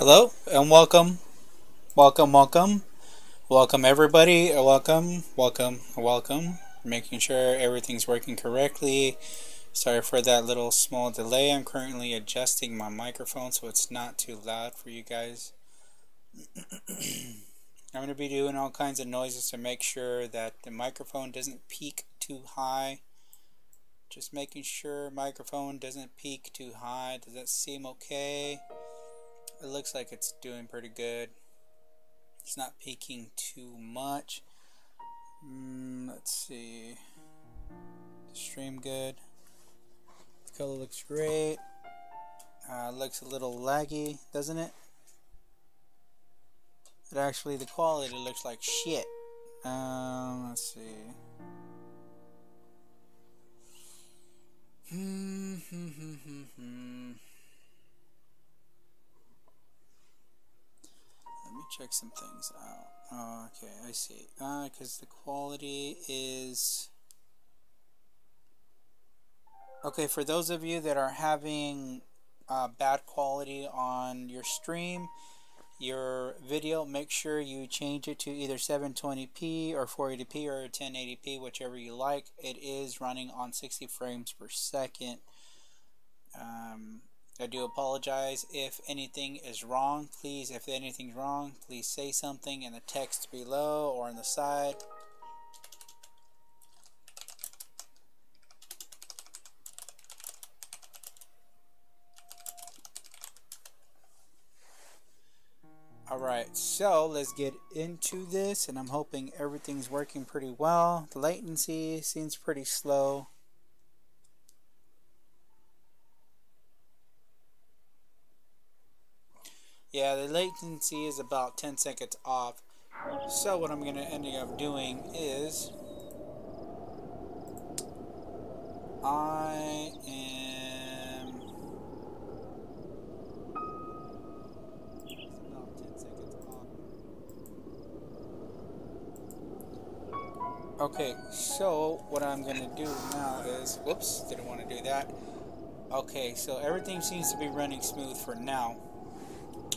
Hello and welcome, welcome, welcome, welcome everybody, uh, welcome, welcome, welcome. Making sure everything's working correctly. Sorry for that little small delay. I'm currently adjusting my microphone so it's not too loud for you guys. I'm going to be doing all kinds of noises to make sure that the microphone doesn't peak too high. Just making sure microphone doesn't peak too high. Does that seem okay? It looks like it's doing pretty good. It's not peaking too much. Mm, let's see. Stream good. The color looks great. Uh, looks a little laggy, doesn't it? But actually, the quality looks like shit. Um, let's see. Hmm, hmm, hmm, hmm, hmm. Let me check some things out. Oh, okay, I see. Uh, because the quality is... Okay, for those of you that are having uh, bad quality on your stream, your video, make sure you change it to either 720p or 480p or 1080p, whichever you like. It is running on 60 frames per second. Um, I do apologize if anything is wrong. Please, if anything's wrong, please say something in the text below or on the side. Alright, so let's get into this, and I'm hoping everything's working pretty well. The latency seems pretty slow. Yeah, the latency is about 10 seconds off. So what I'm going to end up doing is I am about 10 seconds off. Okay, so what I'm going to do now is, whoops, didn't want to do that. Okay, so everything seems to be running smooth for now.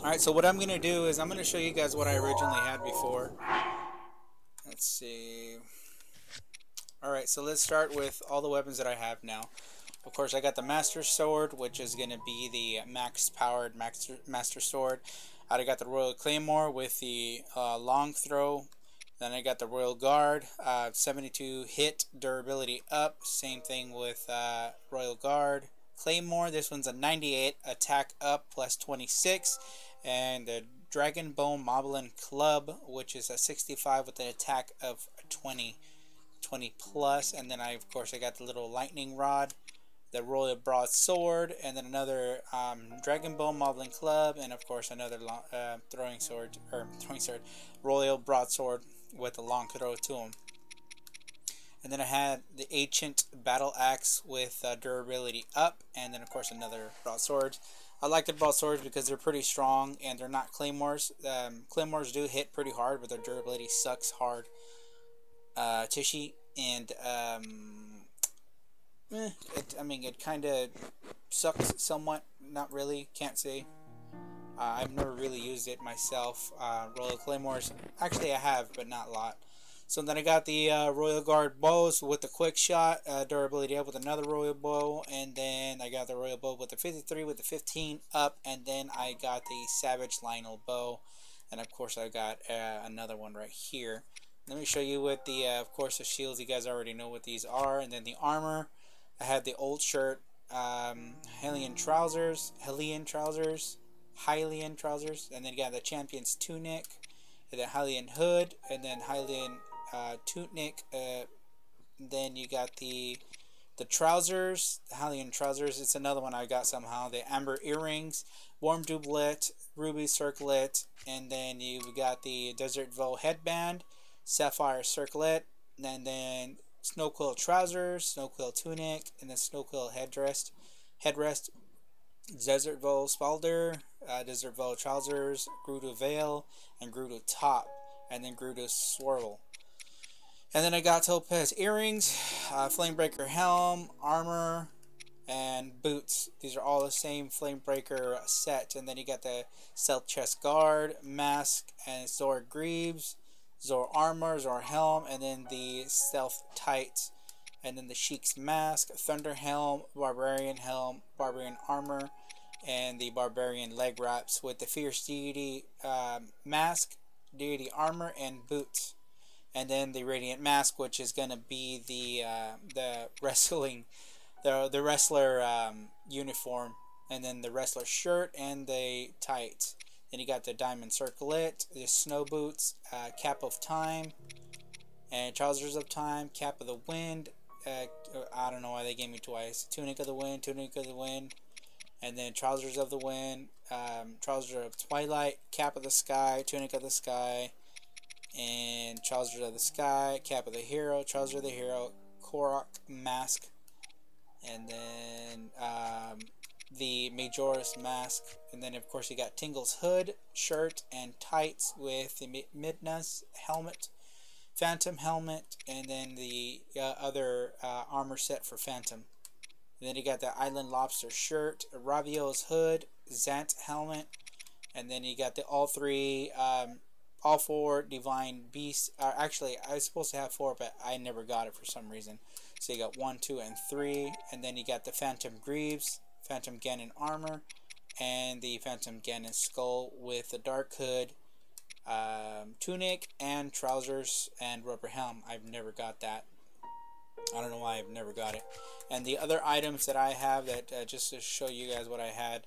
Alright, so what I'm going to do is I'm going to show you guys what I originally had before. Let's see. Alright, so let's start with all the weapons that I have now. Of course, I got the Master Sword, which is going to be the max-powered Master, Master Sword. I got the Royal Claymore with the uh, long throw. Then I got the Royal Guard, uh, 72 hit durability up. Same thing with uh, Royal Guard. Claymore, this one's a 98 attack up plus 26 and the Dragon Bone Moblin Club, which is a 65 with an attack of 20, 20 plus, and then I of course I got the little lightning rod, the Royal Broadsword, and then another um, Dragon Bone Moblin Club, and of course another long, uh, throwing sword or throwing sword, Royal Broadsword with a long throw to him. And then I had the Ancient Battle Axe with uh, durability up, and then of course another broadsword. I like the swords because they're pretty strong and they're not claymores. Um, claymores do hit pretty hard, but their durability sucks hard. Uh, Tichy and um, eh, it, I mean it kind of sucks somewhat. Not really, can't say. Uh, I've never really used it myself. Uh, Royal Claymores, actually I have, but not a lot. So then I got the uh, Royal Guard bows with the quick shot, uh, durability up with another Royal bow, and then I got the Royal bow with the 53 with the 15 up, and then I got the Savage Lynel bow, and of course I got uh, another one right here. Let me show you what the, uh, of course, the shields. You guys already know what these are, and then the armor. I had the old shirt, um, Hellion trousers, Hellion trousers, Hylian trousers, and then you got the Champion's tunic, and then Hylian hood, and then Hylian uh, tunic. Uh, then you got the the trousers, Hylian trousers. It's another one I got somehow. The amber earrings, warm doublet, ruby circlet, and then you've got the desert voe headband, sapphire circlet, and then snow quill trousers, snow quill tunic, and then snow quill headrest, headrest, desert voe spaulder, uh, desert vow trousers, Gerudo veil, and Gerudo top, and then Gerudo swirl. And then I got Topaz earrings, uh, Flamebreaker helm, armor, and boots. These are all the same Flamebreaker set. And then you got the Stealth Chest Guard, Mask, and Zora Greaves, Zora Armor, Zora Helm, and then the Stealth Tights. And then the Sheik's Mask, Thunder Helm, Barbarian Helm, Barbarian Armor, and the Barbarian Leg Wraps with the Fierce Deity um, Mask, Deity Armor, and Boots. And then the Radiant Mask, which is going to be the uh, the wrestling the the wrestler um, uniform, and then the wrestler shirt and the tights. Then you got the diamond circlet, the snow boots, uh, cap of time, and trousers of time, cap of the wind. Uh, I don't know why they gave me twice. Tunic of the wind, tunic of the wind, and then trousers of the wind, um, trousers of twilight, cap of the sky, tunic of the sky, and trousers of the sky, cap of the hero, trousers of the hero, Korok mask, and then um, the Majora's mask, and then of course you got Tingle's hood, shirt, and tights with the Midna's helmet, Phantom helmet, and then the uh, other uh, armor set for Phantom. And then you got the Island Lobster shirt, Ravio's hood, Zant helmet, and then you got the all three, um, all four Divine Beasts. Uh, actually, I was supposed to have four, but I never got it for some reason. So you got one, two, and three, and then you got the Phantom Greaves, Phantom Ganon armor, and the Phantom Ganon skull with the dark hood, um, tunic, and trousers and rubber helm. I've never got that. I don't know why I've never got it. And the other items that I have that uh, just to show you guys what I had.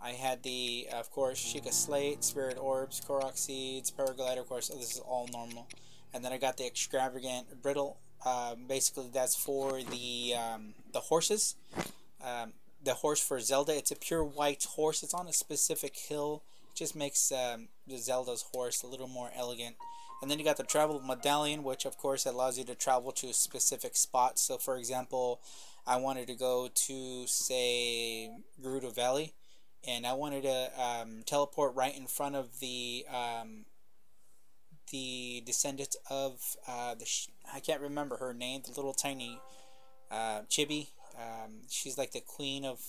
I had the, of course, Sheikah Slate, Spirit Orbs, Korok Seeds, Paraglider, of course, this is all normal. And then I got the extravagant Bridle um, basically, that's for the um, the horses. Um, the horse for Zelda. It's a pure white horse. It's on a specific hill. It just makes um, the Zelda's horse a little more elegant. And then you got the travel medallion, which of course allows you to travel to a specific spots. So, for example, I wanted to go to say Gerudo Valley, and I wanted to um, teleport right in front of the um, the descendant of uh, the I can't remember her name, the little tiny uh, Chibi. Um, she's like the queen of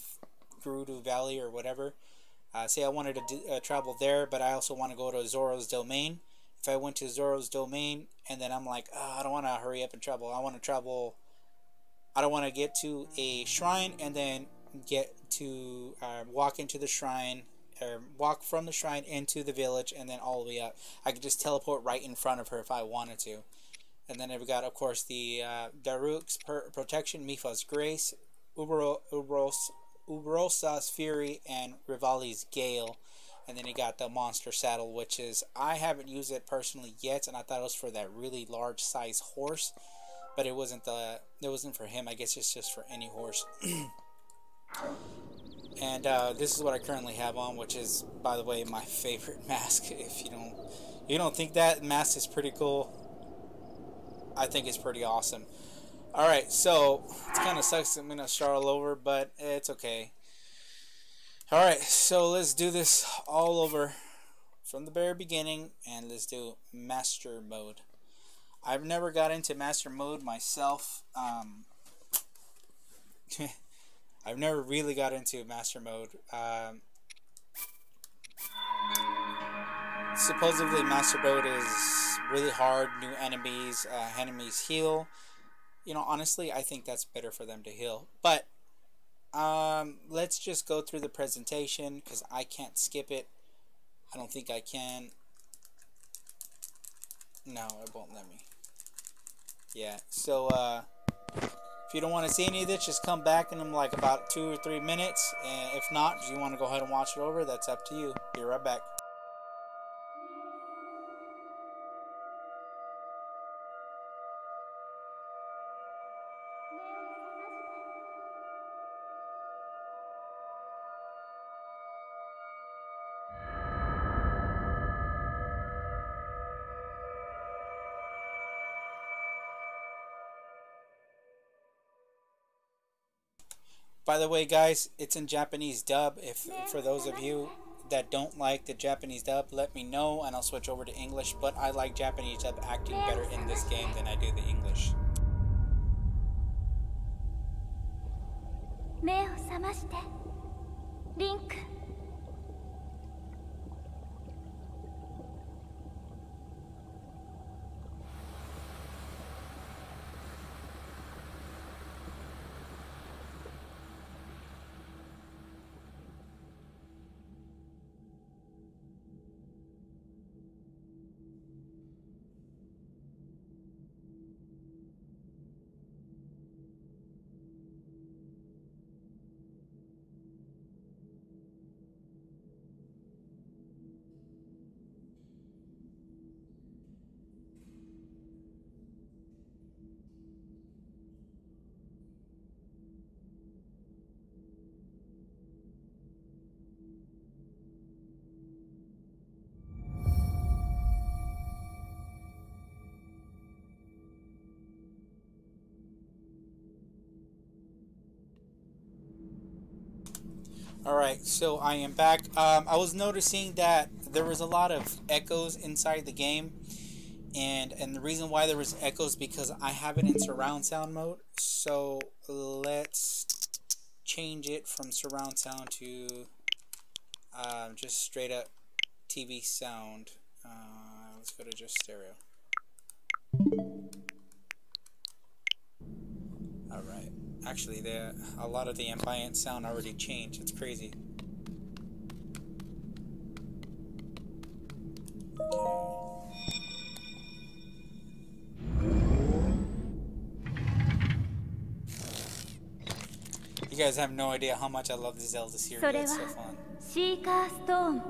Gerudo Valley or whatever. Uh, say I wanted to uh, travel there, but I also want to go to Zora's domain. If I went to Zora's domain and then I'm like, oh, I don't want to hurry up and travel. I want to travel. I don't want to get to a shrine and then get to uh, walk into the shrine or walk from the shrine into the village and then all the way up. I could just teleport right in front of her if I wanted to. And then I've got, of course, the uh, Daruk's Protection, Mipha's Grace, Uberos, Uberosa's Fury, and Revali's Gale. And then you got the Monster Saddle, which is, I haven't used it personally yet, and I thought it was for that really large size horse. But it wasn't the, it wasn't for him. I guess it's just for any horse. And uh, this is what I currently have on, which is, by the way, my favorite mask. If you don't, you don't think that mask is pretty cool, I think it's pretty awesome. All right, so it kind of sucks. I'm gonna start all over, but it's okay. All right, so let's do this all over from the very beginning, and let's do master mode. I've never got into master mode myself. Um, I've never really got into master mode. Um, supposedly master mode is really hard. New enemies, uh, enemies heal. You know, honestly, I think that's better for them to heal. But um, let's just go through the presentation because I can't skip it. I don't think I can. No, it won't let me. Yeah, so uh, if you don't want to see any of this, just come back in like about two or three minutes. And if not, if you want to go ahead and watch it over, that's up to you. Be right back. By the way, guys, it's in Japanese dub. If for those of you that don't like the Japanese dub, let me know and I'll switch over to English. But I like Japanese dub acting better in this game than I do the English. 目を覚ましてリンク Alright, so I am back. Um, I was noticing that there was a lot of echoes inside the game. And, and the reason why there was echoes because I have it in surround sound mode. So let's change it from surround sound to um, just straight up TV sound. Uh, let's go to just stereo. Actually, the a lot of the ambient sound already changed. It's crazy. You guys have no idea how much I love the Zelda series. It's so fun. シーカーストーン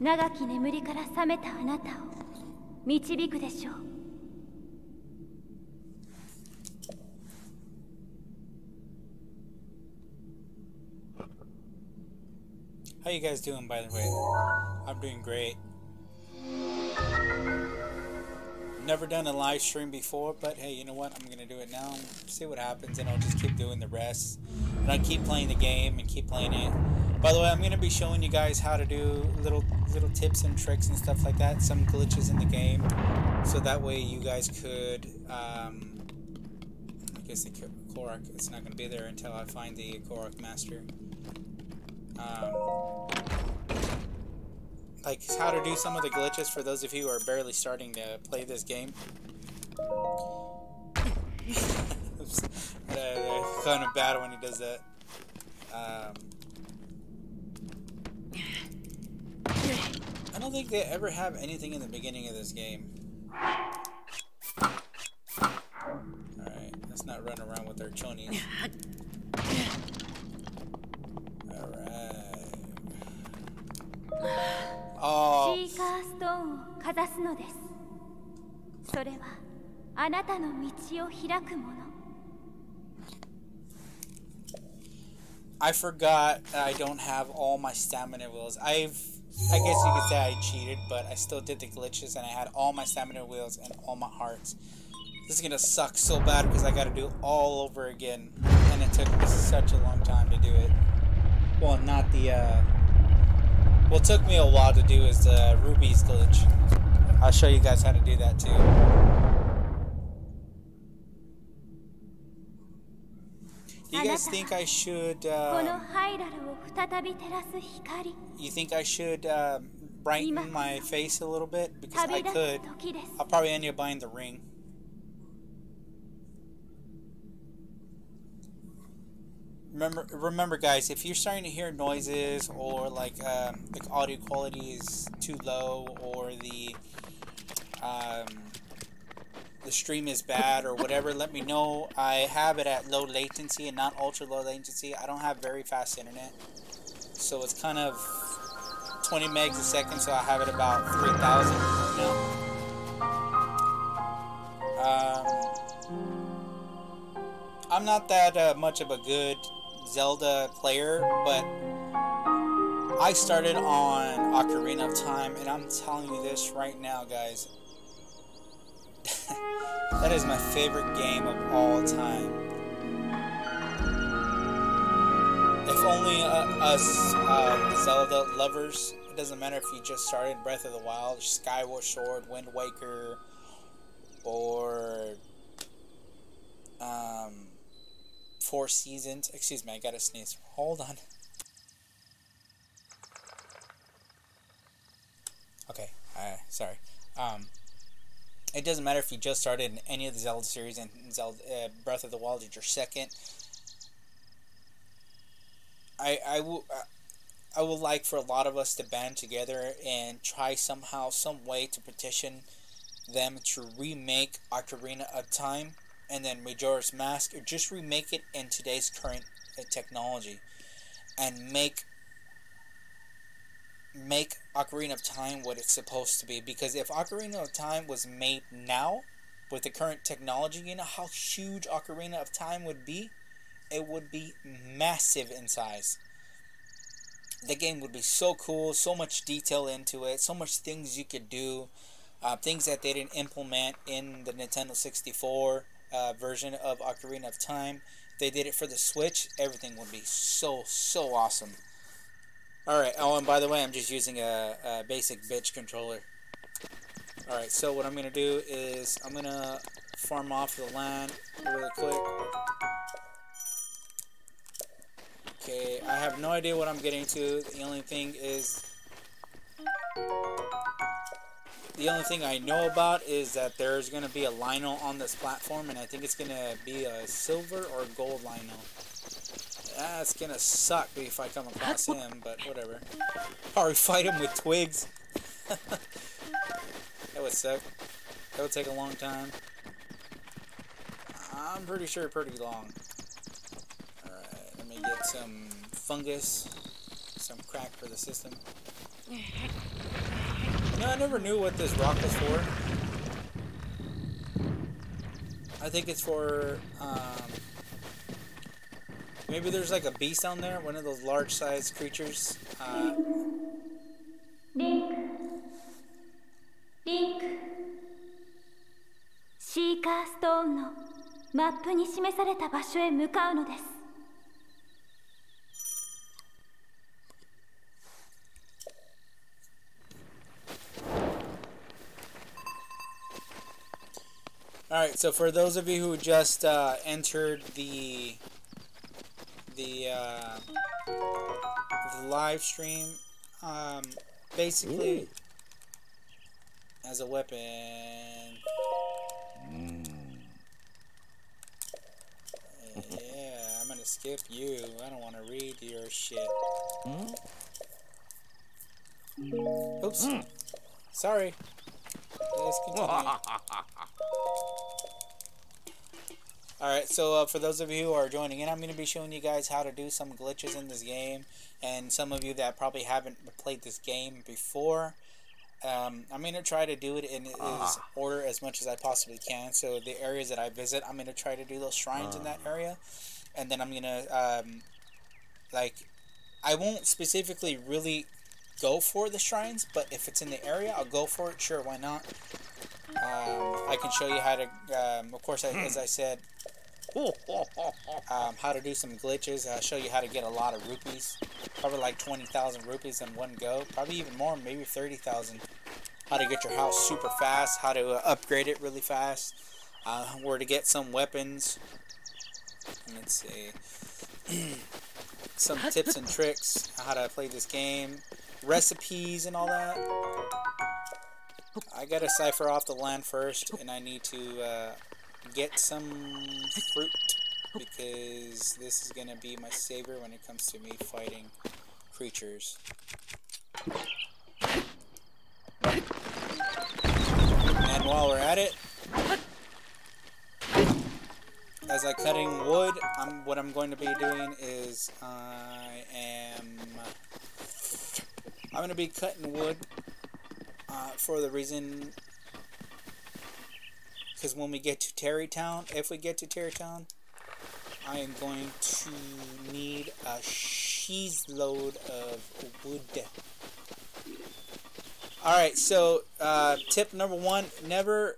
長き眠りから覚めたあなたを導くでしょう How you guys doing, by the way? I'm doing great. Never done a live stream before, but hey, you know what? I'm gonna do it now. See what happens, and I'll just keep doing the rest. And I'll keep playing the game and keep playing it. By the way, I'm gonna be showing you guys how to do little little tips and tricks and stuff like that. Some glitches in the game, so that way you guys could. Um, I guess the Korok. It's not gonna be there until I find the Korok master. Um, like how to do some of the glitches for those of you who are barely starting to play this game. Kind of bad when he does that. Um, I don't think they ever have anything in the beginning of this game. Alright, let's not run around with our chonies. Alright. Oh. シーカーストーンをかざすのですそれはあなたの道を開くもの I forgot I don't have all my stamina wheels. I've I guess you could say I cheated, but I still did the glitches and I had all my stamina wheels and all my hearts. This is gonna suck so bad because I gotta do all over again. And it took me such a long time to do it. Well, not the, uh... What took me a while to do is the rupees glitch. I'll show you guys how to do that too. Do you guys think I should, uh... You think I should, uh, brighten my face a little bit? Because I could. I'll probably end up buying the ring. Remember remember guys if you're starting to hear noises or like um, the audio quality is too low or the um, the stream is bad or whatever let me know. I have it at low latency and not ultra low latency. I don't have very fast internet. So it's kind of 20 megs a second so I have it about 3000 now. Um, I'm not that uh, much of a good Zelda player, but I started on Ocarina of Time, and I'm telling you this right now, guys. that is my favorite game of all time. If only uh, us uh, Zelda lovers, it doesn't matter if you just started Breath of the Wild, Skyward Sword, Wind Waker, or um, Four Seasons. Excuse me, I gotta sneeze. Hold on. Okay, uh, sorry. Um, it doesn't matter if you just started in any of the Zelda series and Zelda uh, Breath of the Wild is your second. I I will I would like for a lot of us to band together and try somehow some way to petition them to remake Ocarina of Time and then Majora's Mask or just remake it in today's current uh, technology and make make Ocarina of Time what it's supposed to be. Because if Ocarina of Time was made now, with the current technology, you know how huge Ocarina of Time would be? It would be massive in size. The game would be so cool, so much detail into it, so much things you could do, uh, things that they didn't implement in the Nintendo 64 uh, version of Ocarina of Time. They did it for the Switch, everything would be so, so awesome. Alright, oh, and by the way, I'm just using a, a basic bitch controller. Alright, so what I'm going to do is I'm going to farm off the land really quick. Okay, I have no idea what I'm getting to. The only thing is... The only thing I know about is that there's going to be a Lynel on this platform, and I think it's going to be a silver or gold Lynel. That's gonna suck if I come across him, but whatever. Or fight him with twigs. that would suck. That would take a long time. I'm pretty sure pretty long. Alright, let me get some fungus, some crack for the system. You know, I never knew what this rock was for. I think it's for, um, Maybe there's like a beast down there, one of those large-sized creatures. Uh, Link. Link. シーカーストーンのマップに示された場所へ向かうのです So for those of you who just uh, entered the the, uh, the live stream. Um, basically, Ooh. as a weapon. Mm. yeah, I'm gonna skip you. I don't want to read your shit. Mm. Oops. Mm. Sorry. Let's continue. Alright, so uh, for those of you who are joining in, I'm going to be showing you guys how to do some glitches in this game. And some of you that probably haven't played this game before, um, I'm going to try to do it in uh. order as much as I possibly can. So the areas that I visit, I'm going to try to do those shrines uh. in that uh. area. And then I'm going to, um, like, I won't specifically really go for the shrines, but if it's in the area, I'll go for it. Sure, why not? Um, I can show you how to, um, of course, as I said, um, how to do some glitches. I'll show you how to get a lot of rupees. Probably like 20,000 rupees in one go. Probably even more, maybe 30,000. How to get your house super fast. How to uh, upgrade it really fast. Uh, where to get some weapons. Let's see. some tips and tricks. How to play this game. Recipes and all that. I gotta cipher off the land first, and I need to uh, get some fruit because this is gonna be my savior when it comes to me fighting creatures. And while we're at it, as I cutting wood, I'm, what I'm going to be doing is I am I'm going to be cutting wood uh, for the reason because when we get to Tarrey Town, if we get to Tarrey Town, I am going to need a cheese load of wood. Alright, so uh, tip number one, never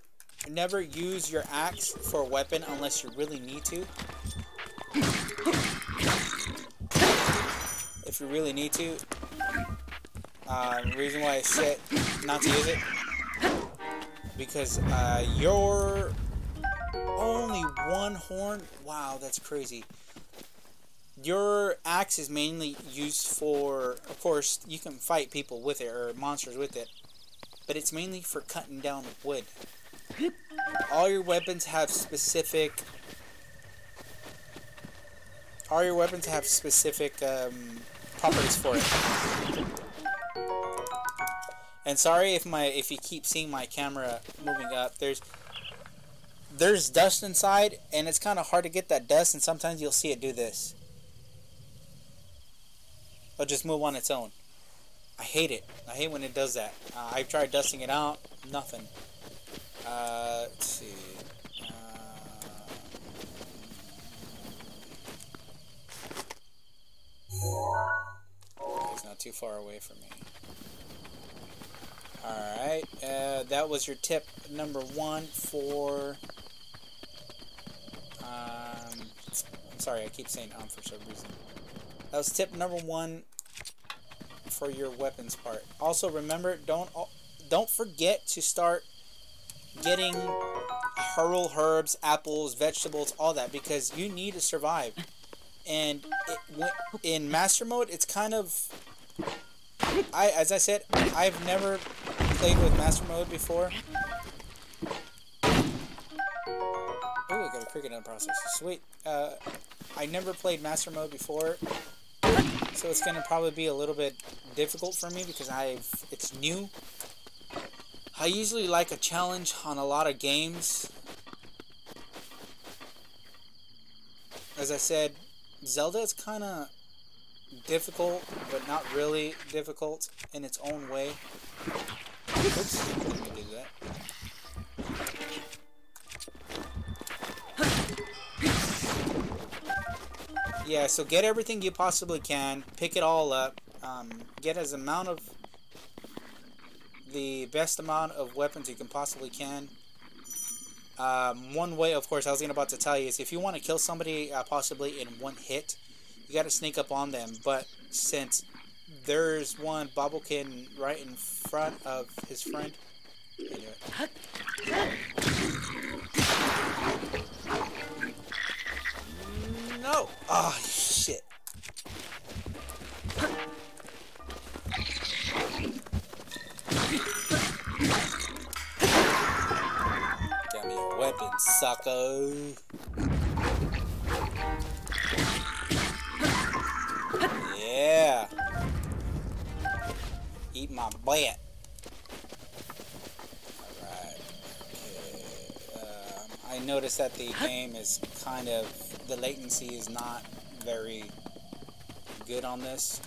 never use your axe for a weapon unless you really need to. If you really need to. Uh, reason why I said not to use it because uh, you're only one horn. Wow, that's crazy. your axe is mainly used for, of course, you can fight people with it or monsters with it, but it's mainly for cutting down wood. All your weapons have specific. All your weapons have specific um, properties for it. And sorry if my if you keep seeing my camera moving up. There's there's dust inside, and it's kind of hard to get that dust. And sometimes you'll see it do this. It'll just move on its own. I hate it. I hate when it does that. Uh, I've tried dusting it out. Nothing. Uh, let's see. Uh, it's not too far away from me. Alright, uh, that was your tip number one for... Um, I'm sorry, I keep saying um for some reason. That was tip number one for your weapons part. Also, remember, don't don't forget to start getting hurl herbs, apples, vegetables, all that because you need to survive. And it, in master mode, it's kind of I as I said, I've never played with master mode before. Oh, I got a cricket process. Sweet. Uh, I never played master mode before, so it's gonna probably be a little bit difficult for me because I've it's new. I usually like a challenge on a lot of games. As I said, Zelda is kind of difficult, but not really difficult in its own way. Yeah, so get everything you possibly can, pick it all up, um, get as amount of the best amount of weapons you can possibly can. Um, one way, of course, I was going about to tell you is if you want to kill somebody uh, possibly in one hit, you got to sneak up on them. But since there's one Bobblekin right in front of his friend, no! Ah, oh, shit. Got me a weapon, sucker. Yeah. Eat my butt. Alright. Okay. Um, I noticed that the game is kind of... The latency is not very good on this.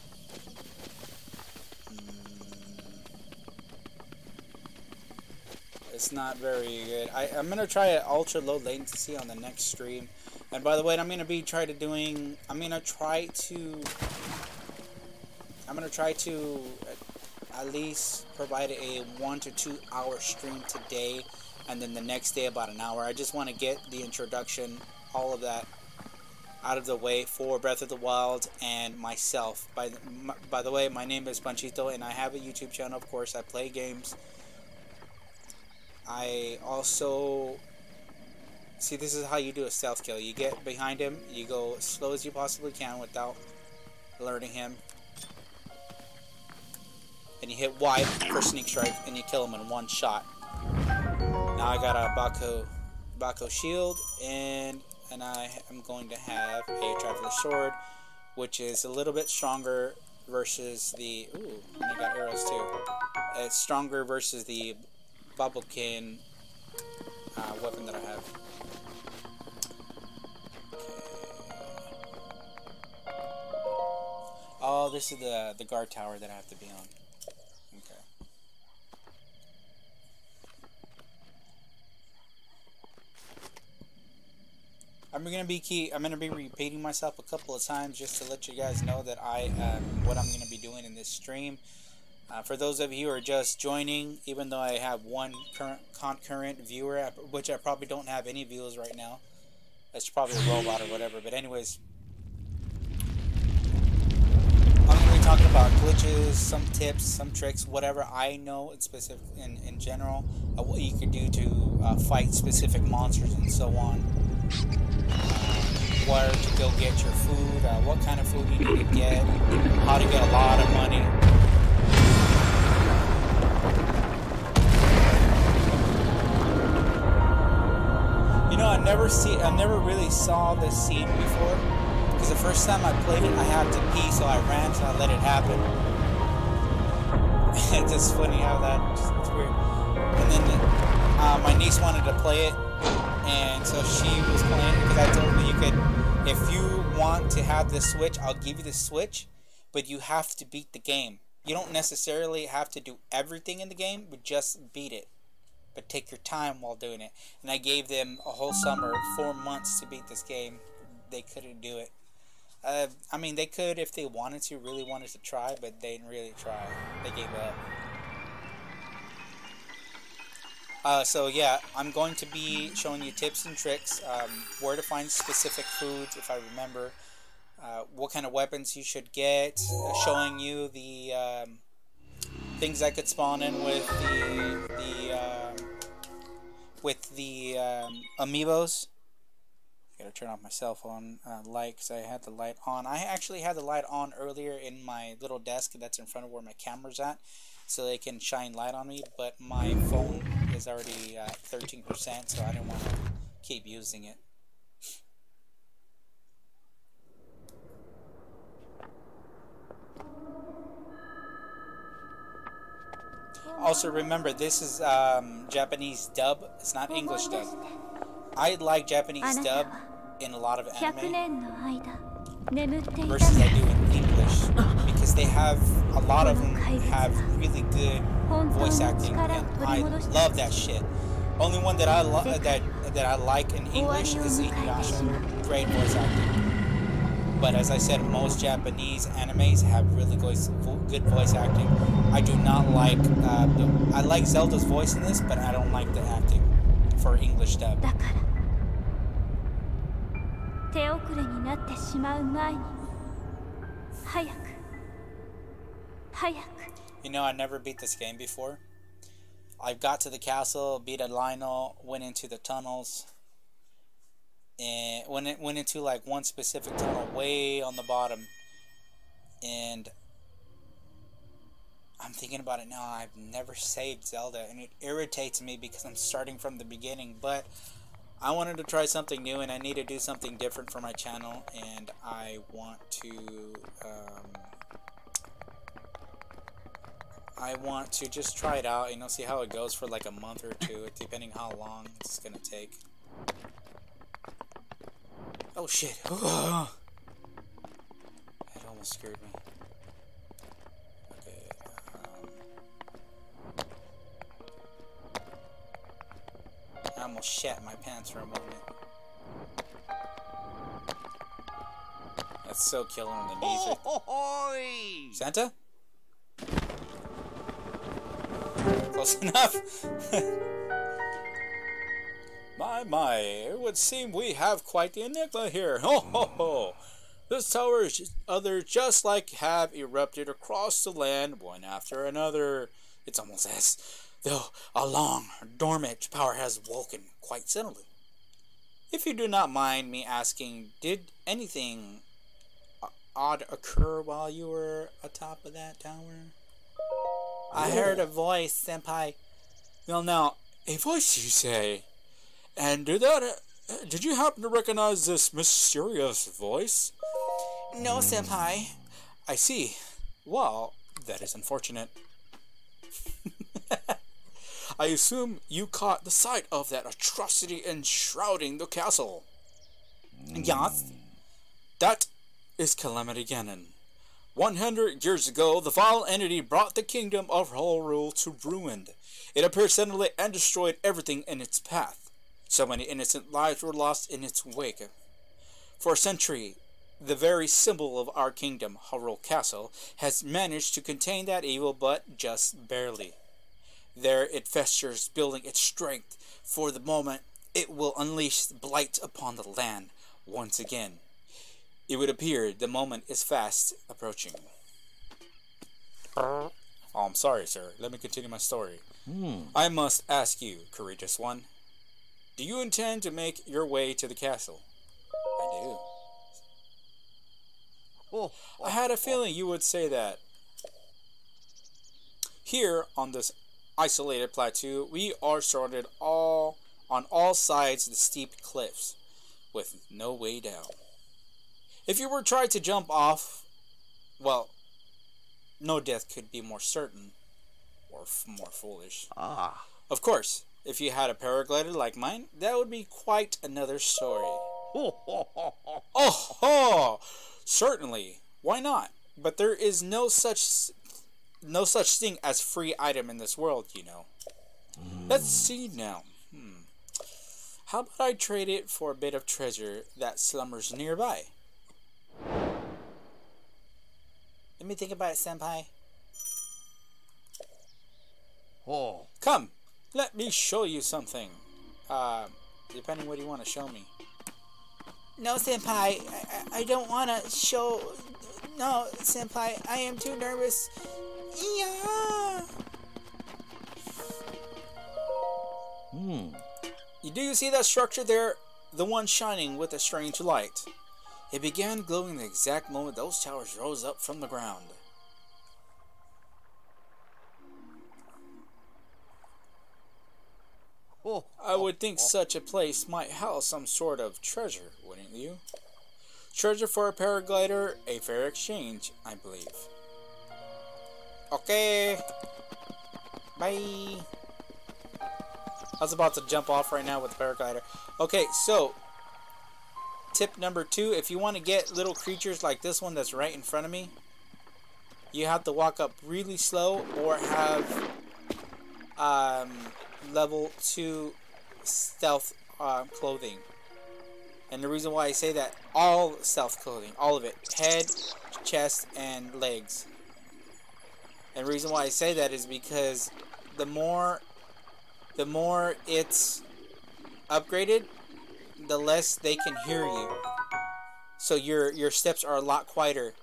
It's not very good. I, I'm gonna try an ultra low latency on the next stream. And by the way, I'm gonna be try to doing. I'm gonna try to. I'm gonna try to at least provide a one to two hour stream today, and then the next day about an hour. I just want to get the introduction, all of that, out of the way for Breath of the Wild and myself. By the, by the way, my name is Panchito, and I have a YouTube channel. Of course, I play games. I also see this is how you do a stealth kill. You get behind him, you go as slow as you possibly can without alerting him. And you hit Y for sneak strike and you kill him in one shot. Now I got a Bako Bako shield and and I am going to have a traveler sword which is a little bit stronger versus the ooh, and I got arrows too. It's stronger versus the Bobblekin uh, weapon that I have. Oh, this is the the guard tower that I have to be on. Okay. I'm gonna be key. I'm gonna be repeating myself a couple of times just to let you guys know that I um, what I'm gonna be doing in this stream. Uh, for those of you who are just joining, even though I have one current concurrent viewer, which I probably don't have any viewers right now, that's probably a robot or whatever. But anyways, I'm to be talking about glitches, some tips, some tricks, whatever I know in specific in, in general, uh, what you could do to uh, fight specific monsters and so on. Where to go get your food, uh, what kind of food you need to get, how to get a lot of money. You know, I never see, I never really saw this scene before. Because the first time I played it, I had to pee, so I ran, so I let it happen. it's just funny how that, it's weird. And then uh, my niece wanted to play it, and so she was playing because I told her you could, if you want to have the Switch, I'll give you the Switch, but you have to beat the game. You don't necessarily have to do everything in the game, but just beat it but take your time while doing it. And I gave them a whole summer, four months to beat this game. They couldn't do it. Uh, I mean, they could if they wanted to, really wanted to try, but they didn't really try. They gave up. Uh, so yeah, I'm going to be showing you tips and tricks, um, where to find specific foods, if I remember, uh, what kind of weapons you should get, uh, showing you the um, things that could spawn in with the the um, with the um, amiibos. I gotta turn off my cell phone uh, light because I had the light on. I actually had the light on earlier in my little desk that's in front of where my camera's at, so they can shine light on me. But my phone is already at 13%, so I don't want to keep using it. Also, remember this is um, Japanese dub. It's not English dub. I like Japanese dub in a lot of anime versus I do in English because they have a lot of them have really good voice acting, and I love that shit. Only one that I love that that I like in English is Inuyasha. Great voice acting. But as I said, most Japanese animes have really good, good voice acting. I do not like. Uh, the, I like Zelda's voice in this, but I don't like the acting for English dub. 手遅れになってしまう前に早く早く you know, I never beat this game before. I got to the castle, beat a Lynel, went into the tunnels, and when it went into like one specific tunnel way on the bottom and I'm thinking about it now I've never saved Zelda and it irritates me because I'm starting from the beginning but I wanted to try something new and I need to do something different for my channel and I want to um, I want to just try it out you know see how it goes for like a month or two depending how long it's gonna take Oh shit. that almost scared me. Okay. Um, I almost shat my pants for a moment. That's so killing on the knees. Right Santa? Close enough. My, my, it would seem we have quite the enigma here. Ho, ho, ho. This tower is others just like have erupted across the land, one after another. It's almost as though a long, dormant power has woken quite suddenly. If you do not mind me asking, did anything odd occur while you were atop of that tower? I heard a voice, Senpai. Well, now, a voice, you say? And did that? Uh, did you happen to recognize this mysterious voice? No, senpai. I see. Well, that is unfortunate. I assume you caught the sight of that atrocity enshrouding the castle. Yes. That is Calamity Ganon. One hundred years ago, the vile entity brought the kingdom of Hyrule to ruin. It appeared suddenly and destroyed everything in its path. So many innocent lives were lost in its wake. For a century, the very symbol of our kingdom, Hyrule Castle, has managed to contain that evil, but just barely. There it festers, building its strength. For the moment, it will unleash blight upon the land once again. It would appear the moment is fast approaching. Oh, I'm sorry, sir. Let me continue my story. Hmm. I must ask you, courageous one, do you intend to make your way to the castle? I do. Oh, I had a feeling you would say that. Here on this isolated plateau, we are surrounded all on all sides the steep cliffs, with no way down. If you were trying to jump off, well, no death could be more certain or f- more foolish. ah. Of course, if you had a paraglider like mine, that would be quite another story. Oh, oh, ho! certainly. Why not? But there is no such no such thing as free item in this world, you know. Let's see now. Hmm. How about I trade it for a bit of treasure that slumbers nearby? Let me think about it, senpai. oh. Come, let me show you something. Uh, depending what you want to show me. No, senpai, I, I, don't want to show. No, senpai, I am too nervous. Yeah. Hmm. You do you see that structure there? The one shining with a strange light. It began glowing the exact moment those towers rose up from the ground. Oh, I would think such a place might house some sort of treasure, wouldn't you? Treasure for a paraglider, a fair exchange, I believe. Okay. Bye. I was about to jump off right now with the paraglider. Okay, so tip number two: if you want to get little creatures like this one that's right in front of me, you have to walk up really slow or have um, level 2 stealth uh, clothing. And the reason why I say that, all stealth clothing, all of it, head, chest, and legs. And the reason why I say that is because the more, the more it's upgraded, the less they can hear you. So your your steps are a lot quieter.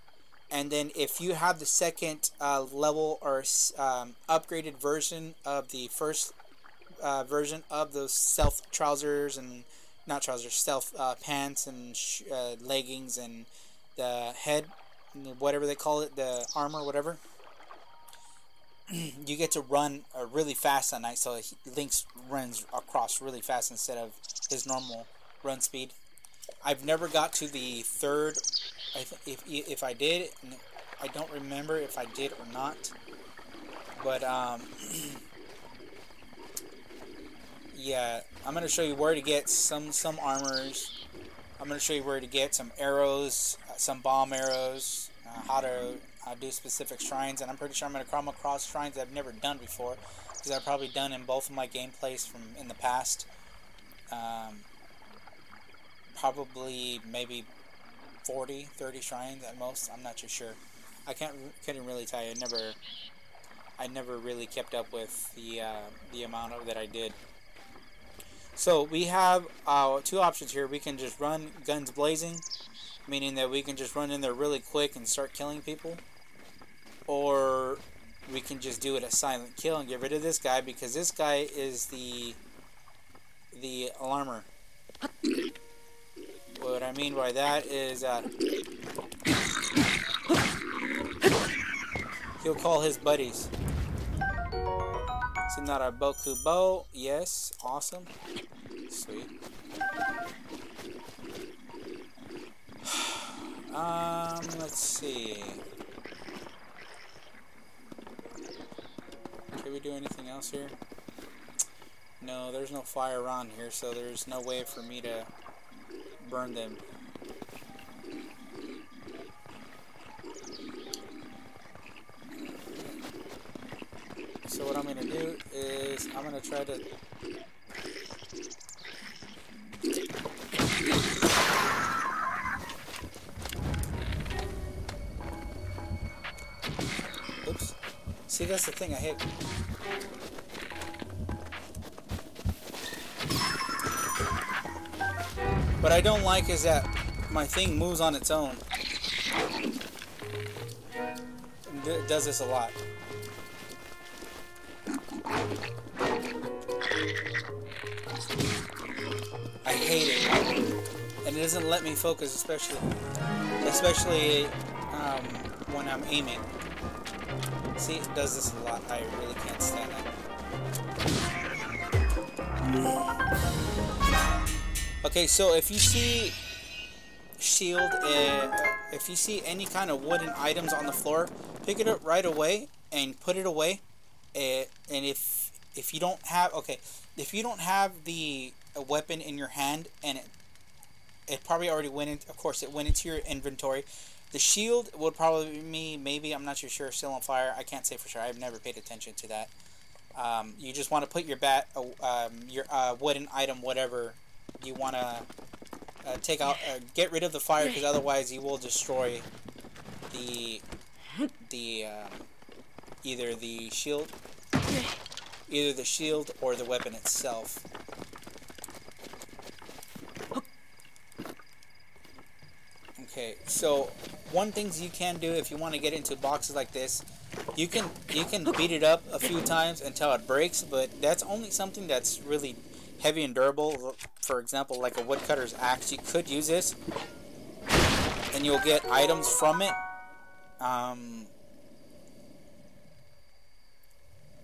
And then if you have the second uh, level or um, upgraded version of the first uh, version of those stealth trousers and not trousers, stealth uh, pants and uh, leggings and the head, whatever they call it, the armor, whatever. you get to run uh, really fast at night, so Link's runs across really fast instead of his normal run speed. I've never got to the third. I th- if if I did, I don't remember if I did or not. But um, yeah, I'm gonna show you where to get some some armors. I'm gonna show you where to get some arrows, uh, some bomb arrows, uh, how to uh, do specific shrines, and I'm pretty sure I'm gonna come across shrines I've never done before, because I've probably done in both of my gameplays from in the past. Um, probably maybe 40, 30 shrines at most. I'm not too sure. I can't couldn't really tell you. I never I never really kept up with the uh, the amount of that I did. So we have uh, two options here. We can just run guns blazing, meaning that we can just run in there really quick and start killing people, or we can just do it a silent kill and get rid of this guy because this guy is the the alarmer. What I mean by that is uh, he'll call his buddies. Sinara Boku Bo, yes, awesome. Sweet. Um, let's see. Can we do anything else here? No, there's no fire around here, so there's no way for me to burn them. So what I'm gonna do is I'm gonna try to Oops. See that's the thing I hit What I don't like is that my thing moves on its own. It does this a lot. I hate it. And it doesn't let me focus, especially especially um, when I'm aiming. See, it does this a lot. I really can't stand it. Okay, so if you see shield, uh, if you see any kind of wooden items on the floor, pick it up right away and put it away. Uh, and if if you don't have, okay, if you don't have the weapon in your hand and it it probably already went in. Of course, it went into your inventory. The shield would probably be maybe I'm not too sure still on fire. I can't say for sure. I've never paid attention to that. Um, you just want to put your bat, uh, um, your uh, wooden item, whatever you want to uh, take out, uh, get rid of the fire because otherwise you will destroy the the um, either the shield, either the shield or the weapon itself. Okay, so one things you can do if you want to get into boxes like this, you can you can beat it up a few times until it breaks, but that's only something that's really heavy and durable. For example, like a woodcutter's axe, you could use this, and you'll get items from it. Um,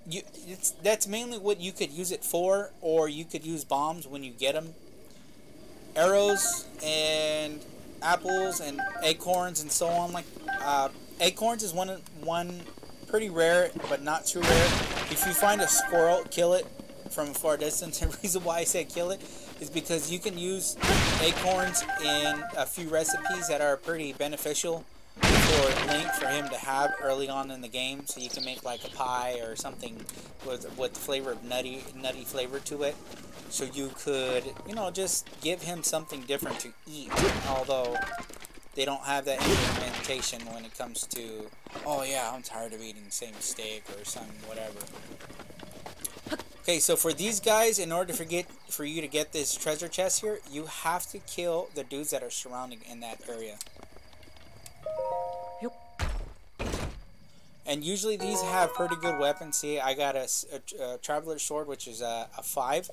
you it's that's mainly what you could use it for, or you could use bombs when you get them. Arrows and apples and acorns and so on. Like uh, acorns is one one pretty rare, but not too rare. If you find a squirrel, kill it from a far distance. The reason why I say kill it is because you can use acorns in a few recipes that are pretty beneficial for Link for him to have early on in the game. So you can make like a pie or something with with flavor of nutty nutty flavor to it. So you could, you know, just give him something different to eat. Although they don't have that implementation when it comes to, oh yeah, I'm tired of eating the same steak or something, whatever. Okay, so for these guys, in order to get for you to get this treasure chest here, you have to kill the dudes that are surrounding in that area. And usually these have pretty good weapons. See, I got a, a, a traveler sword, which is a, a 5.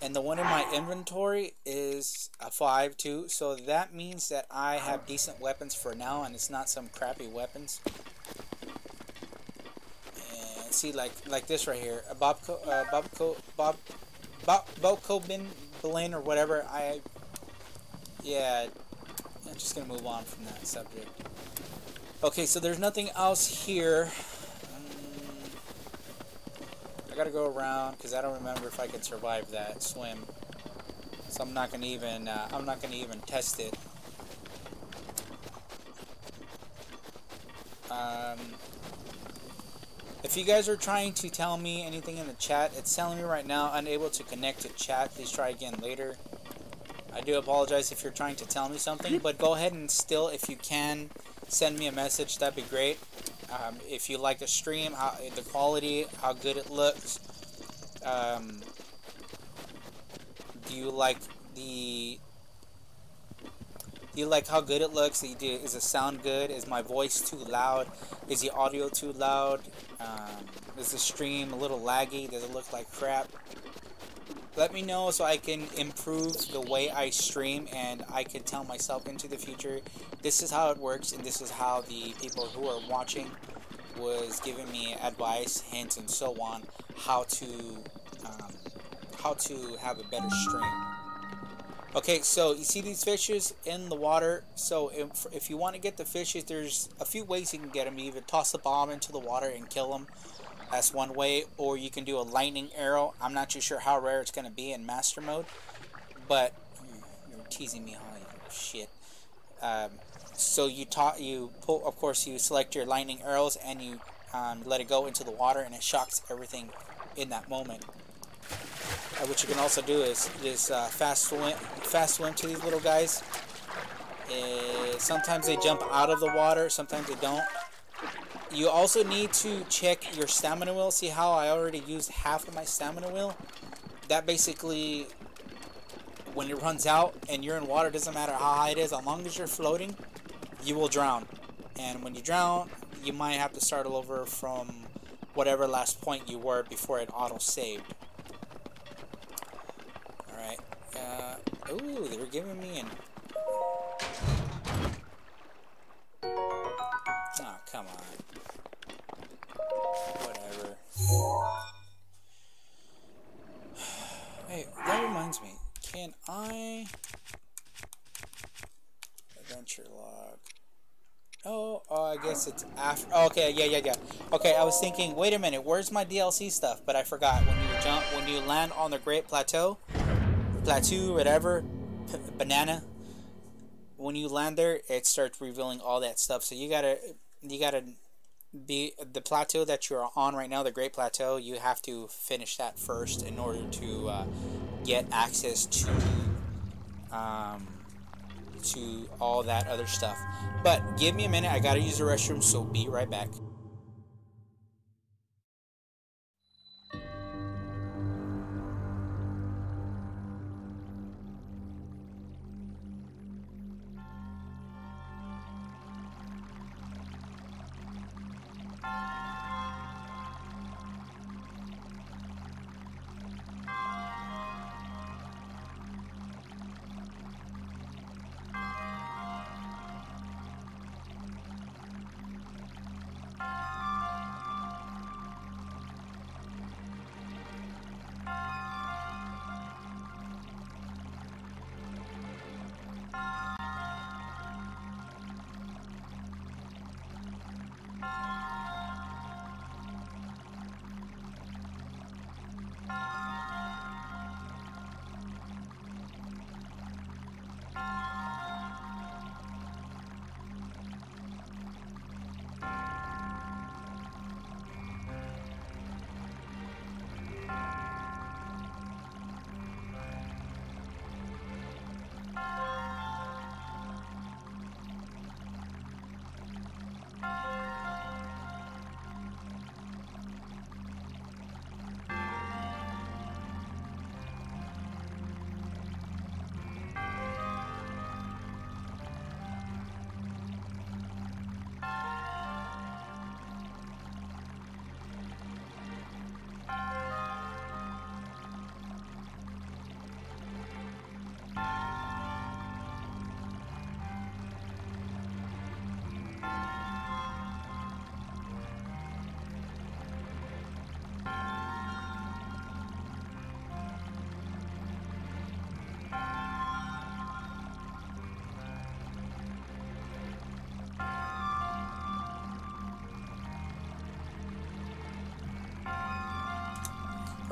And the one in my inventory is a 5 too. So that means that I have decent weapons for now, and it's not some crappy weapons. And see, like like this right here, a Bobco, uh, Bobco, Bob, Bob, Bobco Bin Blaine or whatever. I, yeah, I'm just gonna move on from that subject. Okay, so there's nothing else here. Um, I gotta go around because I don't remember if I can survive that swim. So I'm not gonna even uh, I'm not gonna even test it. Um, if you guys are trying to tell me anything in the chat, it's telling me right now unable to connect to chat. Please try again later. I do apologize if you're trying to tell me something, but go ahead and still, if you can, send me a message. That'd be great. Um, if you like the stream, how, the quality, how good it looks. Um, do you like the? Do you like how good it looks? Do, is the sound good? Is my voice too loud? Is the audio too loud? Um, is the stream a little laggy? Does it look like crap? let me know so I can improve the way I stream and I can tell myself into the future this is how it works and this is how the people who are watching was giving me advice, hints, and so on how to um, how to have a better stream. Okay, so you see these fishes in the water. So if, if you want to get the fishes, there's a few ways you can get them. You either toss a bomb into the water and kill them that's one way, or you can do a lightning arrow. I'm not too sure how rare it's going to be in master mode, but you're teasing me, huh? You shit. Um, so you taught you pull. Of course, you select your lightning arrows and you um, let it go into the water, and it shocks everything in that moment. Uh, what you can also do is is uh, fast swim, fast swim to these little guys. Sometimes they jump out of the water, sometimes they don't. You also need to check your stamina wheel. See how I already used half of my stamina wheel? That basically, when it runs out and you're in water, doesn't matter how high it is, as long as you're floating, you will drown. And when you drown, you might have to start all over from whatever last point you were before it auto-saved. Alright. Uh, ooh, they were giving me an Oh, Come on. Whatever. Hey, that reminds me. Can I... Adventure log. Oh, oh, I guess it's after. Oh, okay, yeah, yeah, yeah. Okay, I was thinking. Wait a minute. Where's my DLC stuff? But I forgot. When you jump, when you land on the Great Plateau, plateau, whatever, banana. When you land there, it starts revealing all that stuff. So you gotta, you gotta be the plateau that you're on right now, the Great Plateau. You have to finish that first in order to uh, get access to. Um, to all that other stuff. But give me a minute, I gotta use the restroom, so be right back.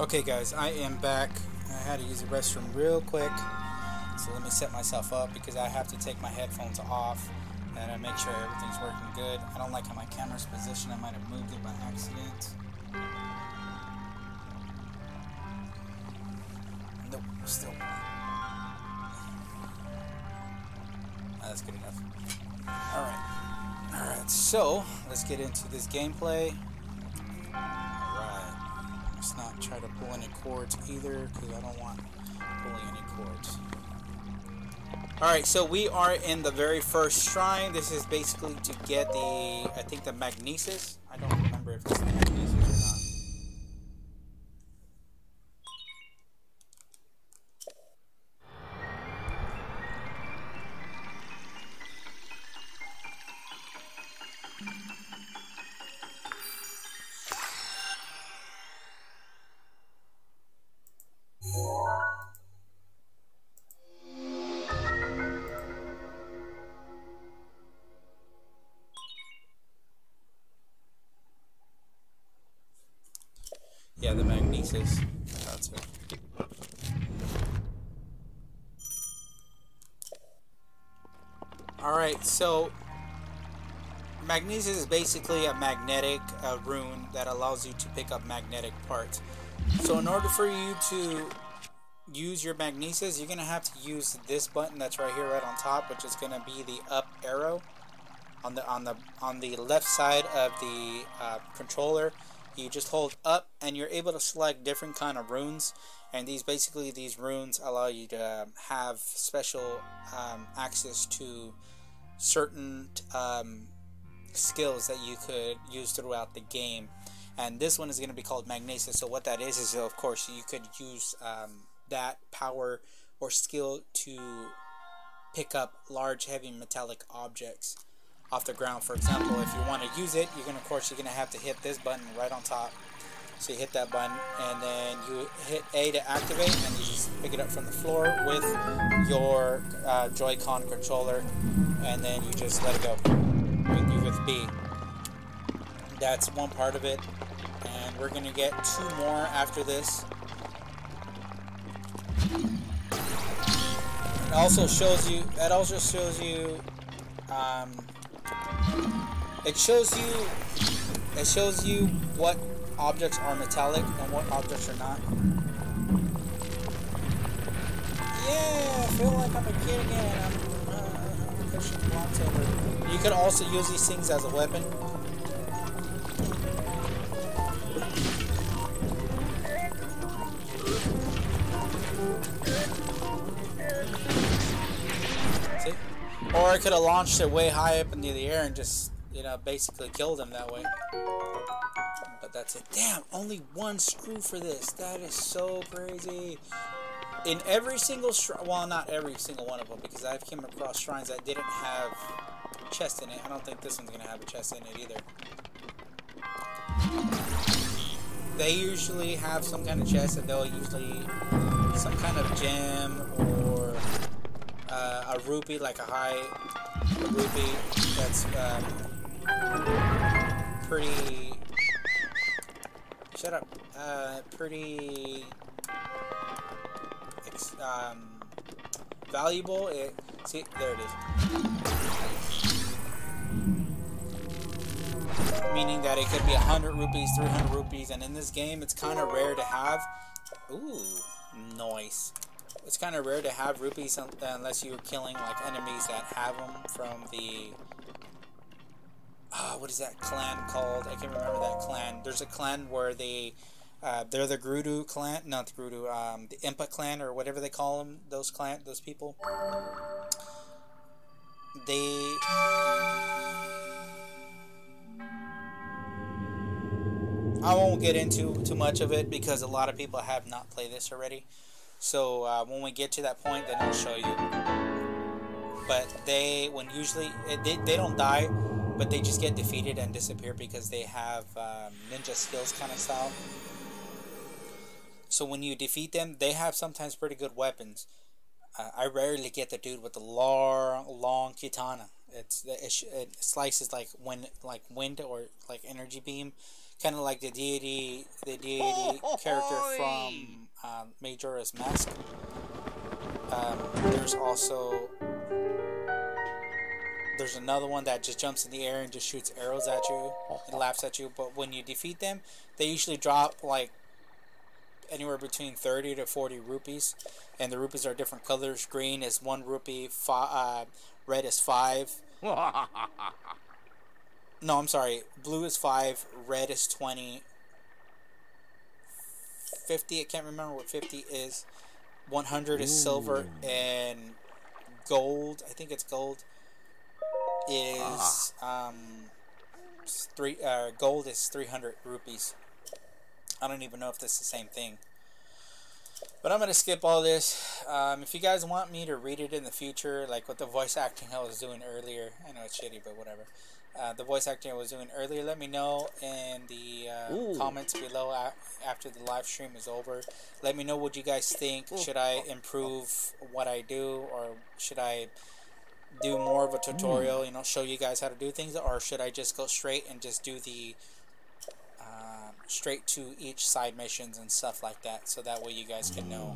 Okay guys, I am back. I had to use the restroom real quick. So let me set myself up because I have to take my headphones off and I make sure everything's working good. I don't like how my camera's positioned. I might have moved it by accident. Nope, still. that's good enough. Alright. Alright, so let's get into this gameplay cords either because I don't want pulling any cords. Alright, so we are in the very first shrine. This is basically to get the, I think the magnesis. So magnesis is basically a magnetic uh, rune that allows you to pick up magnetic parts. So in order for you to use your magnesis, you're going to have to use this button that's right here right on top, which is going to be the up arrow on the on the on the left side of the uh, controller you just hold up and you're able to select different kind of runes and these basically these runes allow you to um, have special um, access to certain um, skills that you could use throughout the game and this one is going to be called magnesis so what that is is of course you could use um, that power or skill to pick up large heavy metallic objects off the ground. For example, if you want to use it, you're gonna, of course, you're gonna have to hit this button right on top. So you hit that button, and then you hit A to activate, and you just pick it up from the floor with your uh, Joy-Con controller, and then you just let it go with, with B. That's one part of it, and we're gonna get two more after this. It also shows you. That also shows you. Um, it shows you. It shows you what objects are metallic and what objects are not. Yeah, I feel like I'm a kid again. I'm, pushing blocks over. You can also use these things as a weapon. See? Or I could have launched it way high up into the air and just, you know, basically killed him that way. But that's it. Damn, only one screw for this. That is so crazy. In every single shrine, well, not every single one of them, because I've came across shrines that didn't have a chest in it. I don't think this one's gonna have a chest in it either. They usually have some kind of chest, and they'll usually some kind of gem or uh, a rupee, like a high rupee that's um, pretty. Shut up. Uh, pretty um, valuable. It see there it is. Meaning that it could be 100 rupees, 300 rupees, and in this game it's kind of rare to have. Ooh, nice. It's kind of rare to have rupees unless you're killing like enemies that have them from the. Uh, what is that clan called? I can't remember that clan. There's a clan where they. Uh, they're the Gerudo clan, not the Gerudo, um, the Impa clan or whatever they call them. Those clan, those people. They I won't get into too much of it because a lot of people have not played this already. So uh, when we get to that point, then I'll show you. But they, when usually they, they don't die, but they just get defeated and disappear because they have um, ninja skills kind of style. So when you defeat them, they have sometimes pretty good weapons. Uh, I rarely get the dude with the long, long katana. It's it, it slices like wind, like wind or like energy beam kind of like the deity, the deity character from um, Majora's Mask. Um, there's also there's another one that just jumps in the air and just shoots arrows at you and laughs at you. But when you defeat them, they usually drop like anywhere between 30 to 40 rupees and the rupees are different colors green is one rupee uh, red is five no, I'm sorry. Blue is 5, red is 20. 50, I can't remember what 50 is. 100 is silver and gold, I think it's gold is um 3 uh gold is 300 rupees. I don't even know if that's the same thing. But I'm going to skip all this. Um, if you guys want me to read it in the future, like what the voice acting I was doing earlier, I know it's shitty, but whatever. Uh, the voice acting I was doing earlier, let me know in the uh, comments below a- after the live stream is over. Let me know what you guys think. Should I improve what I do, or should I do more of a tutorial? You know, show you guys how to do things, or should I just go straight and just do the uh, straight to each side missions and stuff like that, so that way you guys can know.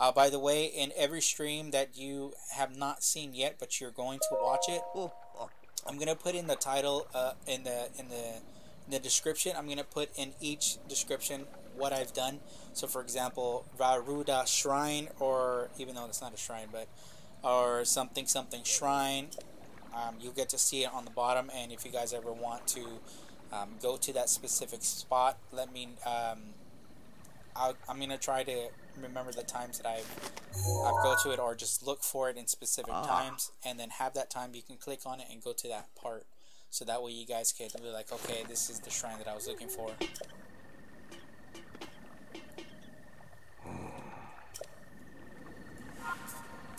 Uh, by the way, in every stream that you have not seen yet, but you're going to watch it, I'm gonna put in the title uh, in the in the in the description. I'm gonna put in each description what I've done. So, for example, Vah Ruta Shrine, or even though it's not a shrine, but or something something shrine. Um, you'll get to see it on the bottom. And if you guys ever want to um, go to that specific spot, let me. Um, I'll, I'm gonna try to remember the times that I've I've go to it, or just look for it in specific times, and then have that time. You can click on it and go to that part, so that way you guys can be like, okay, this is the shrine that I was looking for.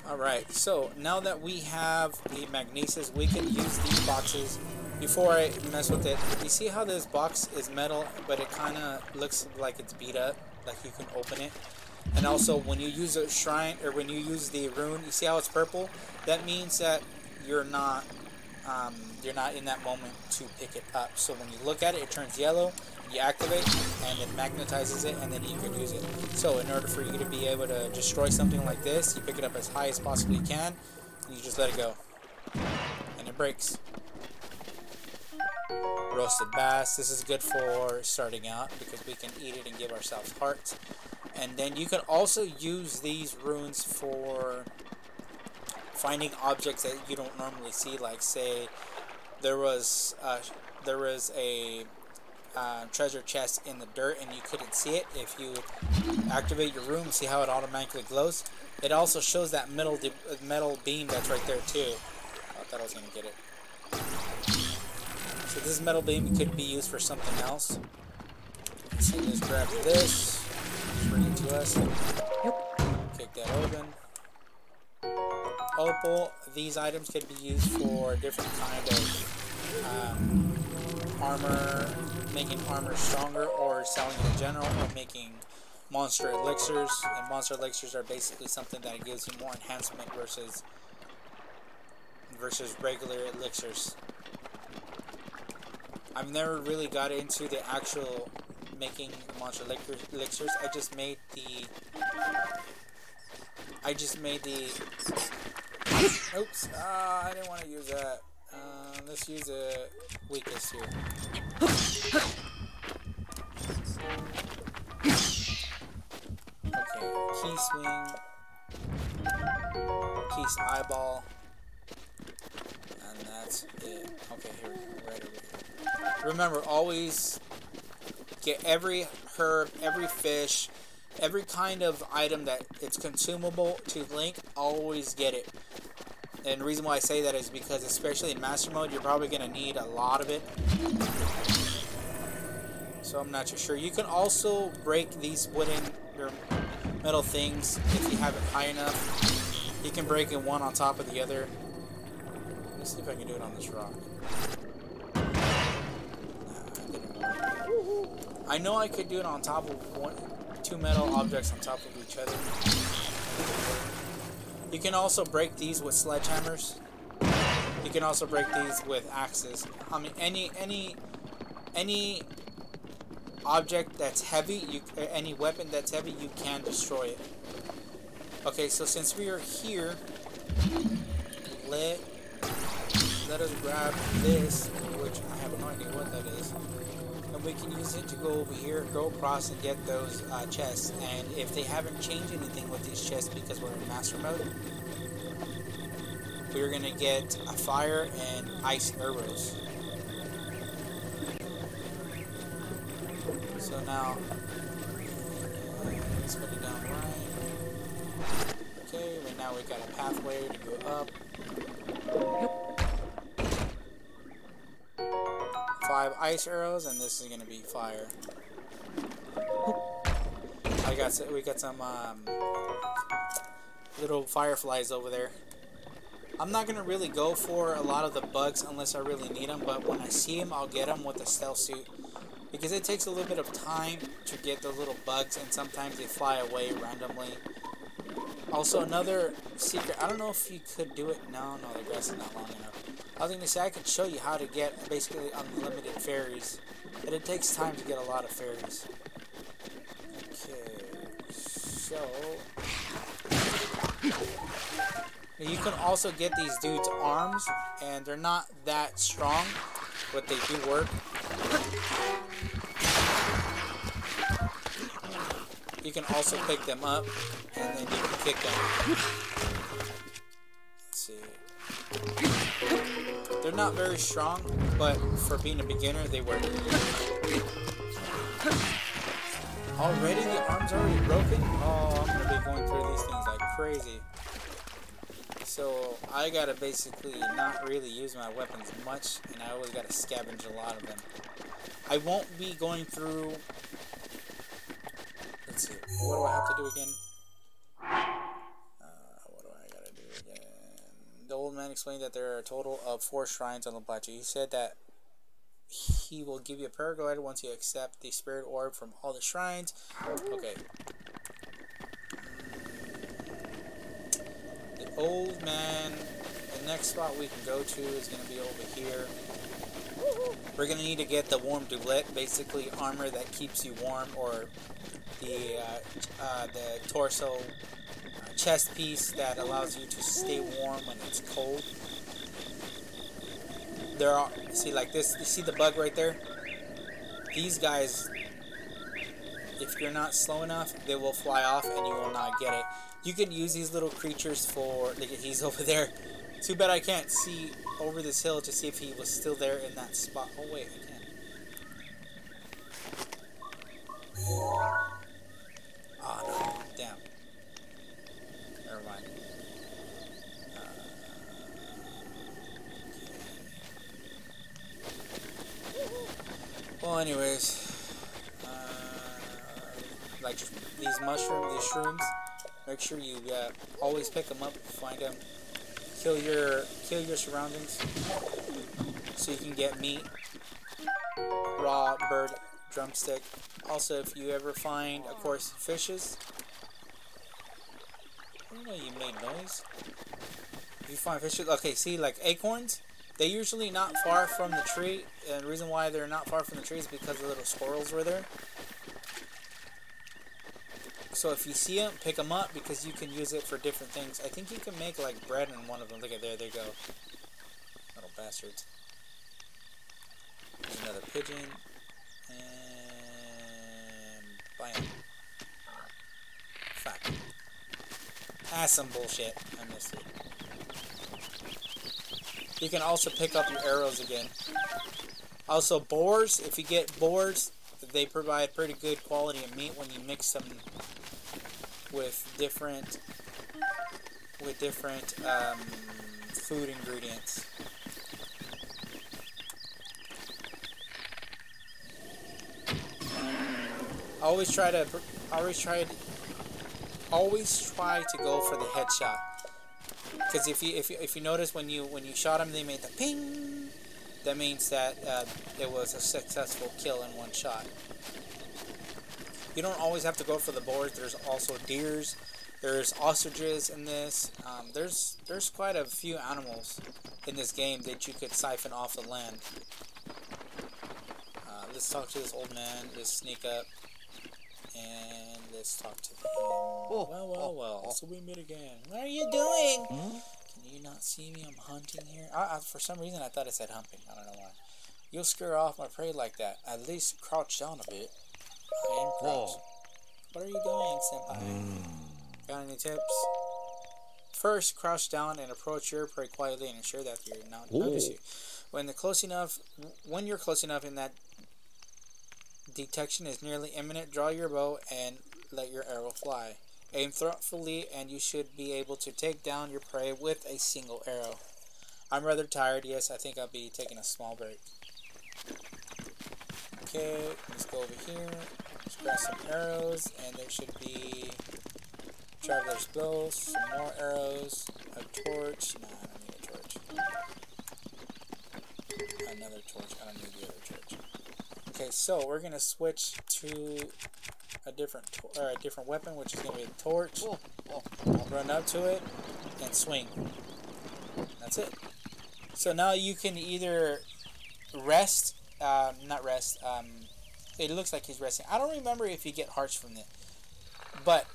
Alright, so now that we have the magnesis, we can use these boxes. Before I mess with it, you see how this box is metal, but it kind of looks like it's beat up, like you can open it. And also, when you use a shrine, or when you use the rune, you see how it's purple? That means that you're not, um, you're not in that moment to pick it up. So when you look at it, it turns yellow, you activate, and it magnetizes it, and then you can use it. So in order for you to be able to destroy something like this, you pick it up as high as possibly can, and you just let it go. And it breaks. Roasted bass. This is good for starting out because we can eat it and give ourselves hearts. And then you can also use these runes for finding objects that you don't normally see. Like say there was uh, there was a uh, treasure chest in the dirt and you couldn't see it. If you activate your rune, see how it automatically glows. It also shows that metal metal beam that's right there too. I thought I was gonna get it. So this metal beam could be used for something else. So let's grab this, bring it to us. Kick that open. Opal, these items could be used for different kind of um, armor, making armor stronger, or selling in general, or making monster elixirs. And monster elixirs are basically something that gives you more enhancement versus versus regular elixirs. I've never really got into the actual making monster elixirs. I just made the. I just made the. Oops! Ah, I didn't want to use that. Uh, let's use a weakness here. Okay, Keese wing, Keese eyeball, and that's it. Okay, here we go, right over here. Remember, always get every herb, every fish, every kind of item that it's consumable to Link, always get it. And the reason why I say that is because, especially in Master Mode, you're probably going to need a lot of it. So I'm not too sure. You can also break these wooden or metal things if you have it high enough. You can break it one on top of the other. Let's see if I can do it on this rock. I know I could do it on top of one, two metal objects on top of each other. You can also break these with sledgehammers. You can also break these with axes. I mean, any any any object that's heavy, you uh, any weapon that's heavy, you can destroy it. Okay, so since we are here, let let us grab this, which I have no idea what that is we can use it to go over here, go across and get those uh, chests. And if they haven't changed anything with these chests because we're in master mode, we're gonna get a fire and ice arrows. So now, let's put it down right. Okay, right now we got a pathway to go up. Five ice arrows, and this is gonna be fire. I got we got some um, little fireflies over there. I'm not gonna really go for a lot of the bugs unless I really need them, but when I see them, I'll get them with the stealth suit because it takes a little bit of time to get the little bugs, and sometimes they fly away randomly. Also, another secret. I don't know if you could do it. No, no, the grass is not long enough. I was going to say I could show you how to get basically unlimited fairies, but it takes time to get a lot of fairies. Okay, so you can also get these dudes' arms, and they're not that strong, but they do work. You can also pick them up, and then you can kick them. Let's see. They're not very strong, but for being a beginner, they work. Already? The arm's already broken? Oh, I'm gonna be going through these things like crazy. So, I gotta basically not really use my weapons much, and I always gotta scavenge a lot of them. I won't be going through... Let's see, what do I have to do again? Uh, what do I gotta do? Man explained that there are a total of four shrines on the plateau. He said that he will give you a paraglider once you accept the spirit orb from all the shrines. Okay. The old man, the next spot we can go to is going to be over here. We're going to need to get the warm doublet, basically armor that keeps you warm, or the, uh, uh, the torso chest piece that allows you to stay warm when it's cold. There are, see like this, you see the bug right there? These guys, if you're not slow enough, they will fly off and you will not get it. You can use these little creatures for, look he's over there. Too bad I can't see over this hill to see if he was still there in that spot. Oh wait, I can. Oh ah, no, damn. Never mind. Uh, Well, anyways, uh, like these mushrooms, these shrooms, make sure you uh, always pick them up, find them, kill your kill your surroundings, so you can get meat, raw bird drumstick. Also, if you ever find, of course, fishes. I don't know you made noise. If you find fishes, okay, see, like acorns, they're usually not far from the tree, and the reason why they're not far from the tree is because the little squirrels were there. So if you see them, pick them up because you can use it for different things. I think you can make like bread in one of them. Look at there, they go. Little bastards. There's another pigeon. And bam. Fuck. That's some bullshit. I missed it. You can also pick up your arrows again. Also, boars, if you get boars, they provide pretty good quality of meat when you mix them with different with different um, food ingredients. Always try to always try to always try to go for the headshot. Because if you if you, if you notice when you when you shot them, they made the ping. That means that uh, it was a successful kill in one shot. You don't always have to go for the boars. There's also deers. There's ostriches in this. Um, there's there's quite a few animals in this game that you could siphon off the land. Uh, let's talk to this old man. Let's sneak up and let's talk to him. Oh, well, well, oh, well. oh. So we meet again. What are you doing? Hmm? Can you not see me? I'm hunting here. I, I, for some reason, I thought it said humping. I don't know why. You'll scare off my prey like that. At least crouch down a bit. I am crouched. What are you doing, senpai? Got any tips? First, crouch down and approach your prey quietly and ensure that you're not Ooh. notice you. When the close enough, when you're close enough in that detection is nearly imminent, draw your bow and let your arrow fly. Aim thoughtfully, and you should be able to take down your prey with a single arrow. I'm rather tired. Yes, I think I'll be taking a small break. Okay, let's go over here. Let's grab some arrows, and there should be traveler's bow, some more arrows, a torch. Nah, I don't need a torch. Another torch. I don't need the other. Okay, so we're gonna switch to a different or a different weapon, which is gonna be a torch. Run up to it and swing. That's it. So now you can either rest, um, not rest. Um, it looks like he's resting. I don't remember if you get hearts from it, but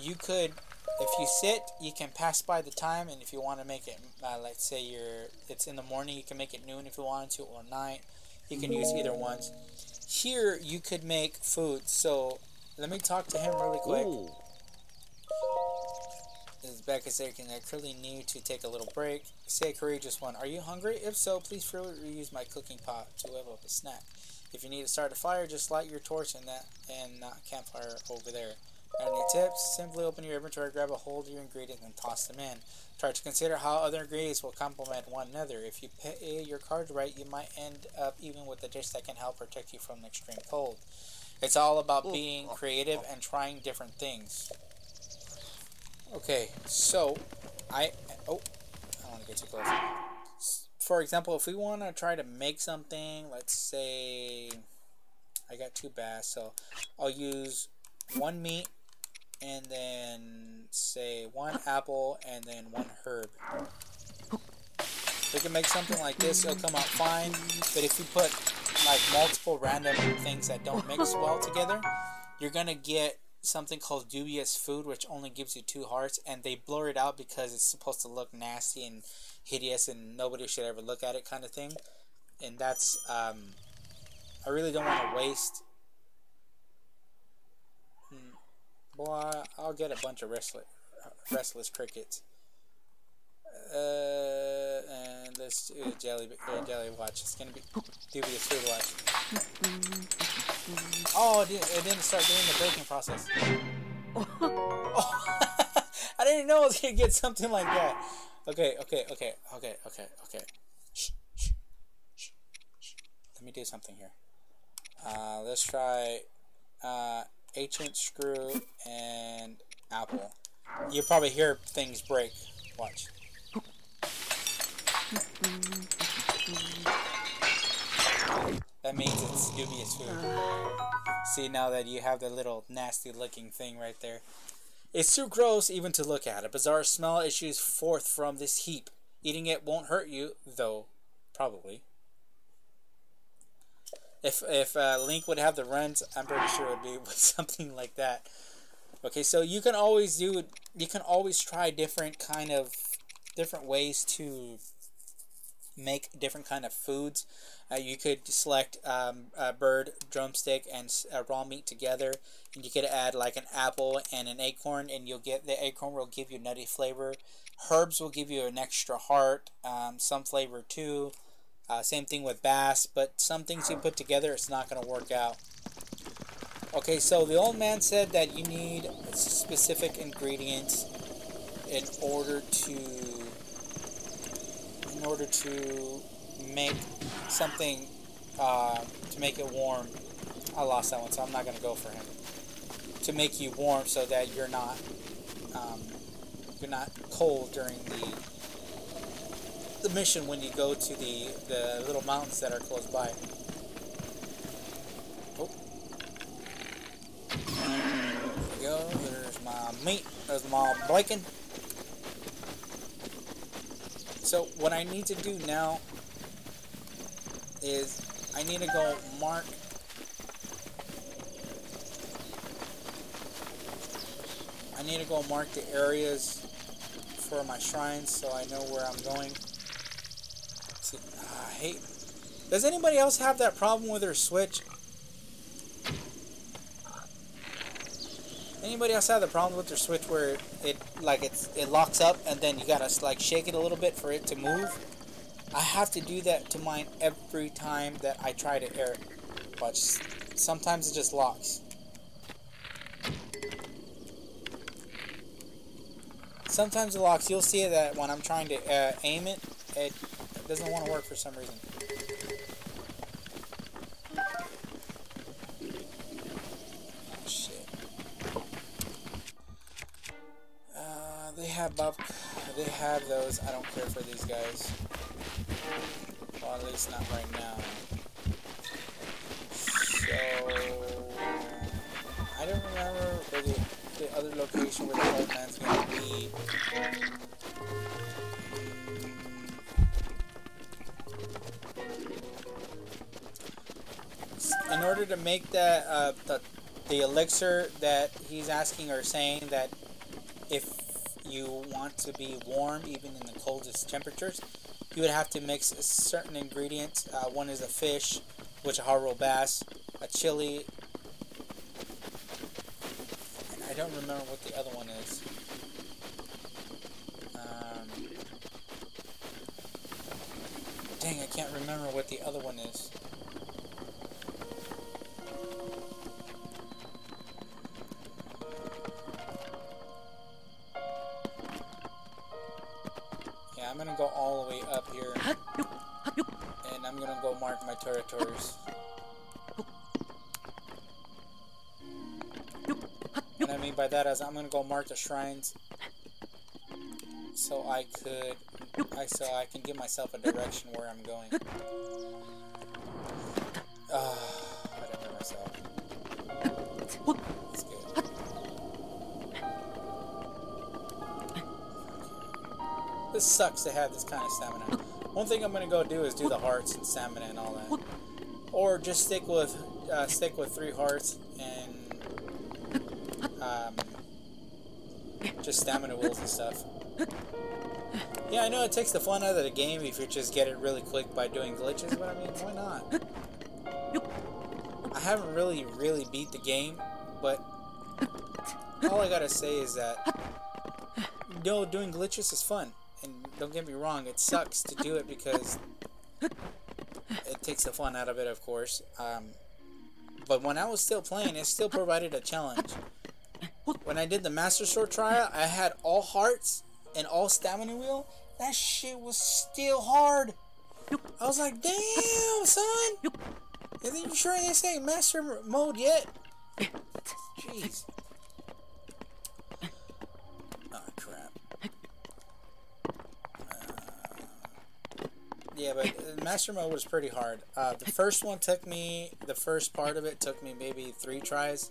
you could, if you sit, you can pass by the time, and if you want to make it, uh, let's say you're, it's in the morning, you can make it noon if you wanted to, or night. You can use either ones. Here you could make food. So let me talk to him really quick. Ooh. Becca saying I truly need to take a little break. Say courageous one. Are you hungry? If so, please feel free to use my cooking pot to whip up a snack. If you need to start a fire, just light your torch in that and that campfire over there. Any tips? Simply open your inventory, grab a hold of your ingredients, and toss them in. Try to consider how other ingredients will complement one another. If you pay your cards right, you might end up even with a dish that can help protect you from extreme cold. It's all about being creative and trying different things. Okay, so I oh, oh want to get too close. For example, if we want to try to make something, let's say I got two bass, so I'll use one meat and then say one apple and then one herb. We can make something like this, it'll come out fine, but if you put like multiple random things that don't mix well together, you're gonna get something called dubious food, which only gives you two hearts, and they blur it out because it's supposed to look nasty and hideous, and nobody should ever look at it, kind of thing. And that's um, I really don't want to waste. Hmm. Boy, I'll get a bunch of restless, restless crickets. Uh, and let's do a jelly, jelly watch. It's gonna be dubious food watch. Oh, it didn't, start doing the breaking process. Oh, I didn't know I was gonna get something like that. Okay, okay, okay, okay, okay, okay. Shh, shh, shh. Let me do something here. Uh, let's try uh, ancient screw and apple. You'll probably hear things break. Watch. That means it's dubious food. See now that you have the little nasty looking thing right there. It's too gross even to look at. A bizarre smell issues forth from this heap. Eating it won't hurt you, though, probably. If if uh, Link would have the runs, I'm pretty sure it would be with something like that. Okay, so you can always do you can always try different kind of different ways to make different kind of foods. Uh, you could select um, a bird, drumstick, and uh, raw meat together, and you could add like an apple and an acorn, and you'll get the acorn will give you nutty flavor. Herbs will give you an extra heart, um, some flavor too. Uh, same thing with bass, but some things you put together, it's not going to work out. Okay, so the old man said that you need specific ingredients in order to in order to make something uh, to make it warm. I lost that one, so I'm not going to go for him. To make you warm so that you're not um, you're not cold during the the mission when you go to the the little mountains that are close by. Oh. There we go. There's my meat. There's my bacon. So what I need to do now is I need to go mark I need to go mark the areas for my shrines so I know where I'm going. I hate. Does anybody else have that problem with their Switch? Anybody else have the problem with their Switch where it like it's it locks up and then you gotta like shake it a little bit for it to move? I have to do that to mine every time that I try to air it. But sometimes it just locks. Sometimes it locks. You'll see that when I'm trying to uh, aim it, it doesn't want to work for some reason. Oh, shit. Uh, they have buff. They have those. I don't care for these guys. Well, at least not right now. So I don't remember where the, the other location where the old man's gonna be. In order to make that uh, the the elixir that he's asking or saying that if you want to be warm even in the coldest temperatures, you would have to mix a certain ingredients. Uh, one is a fish, which a Hyrule bass, a chili, and I don't remember what the other one is. Um, dang, I can't remember what the other one is. I'm gonna go mark the shrines. so I could, I so I can give myself a direction where I'm going. Ah, I did hurt myself. That's good. This sucks to have this kind of stamina. One thing I'm gonna go do is do the hearts and stamina and all that, or just stick with uh, stick with three hearts and um, stamina wheels and stuff. Yeah, I know it takes the fun out of the game if you just get it really quick by doing glitches, but I mean, why not? I haven't really, really beat the game, but all I gotta say is that, you know, doing glitches is fun. And don't get me wrong, it sucks to do it because it takes the fun out of it, of course. Um, but when I was still playing, it still provided a challenge. When I did the Master Sword trial, I had all hearts and all stamina wheel. That shit was still hard. I was like, damn, son. Are you sure this ain't Master Mode yet? Jeez. Oh, crap. Uh, yeah, but uh, Master Mode was pretty hard. Uh, the first one took me, the first part of it took me maybe three tries.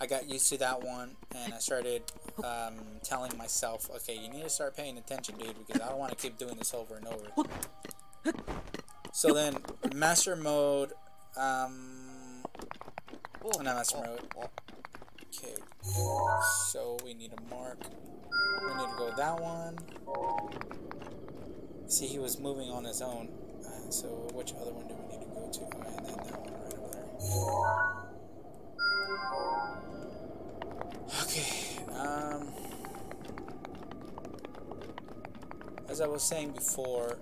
I got used to that one, and I started um, telling myself, okay, you need to start paying attention, dude, because I don't want to keep doing this over and over. So then, Master Mode, um, not Master Mode. Okay, so we need a mark. We need to go that one. See, he was moving on his own. Uh, so which other one do we need to go to? Oh, and then that one right over there. Okay, um, as I was saying before,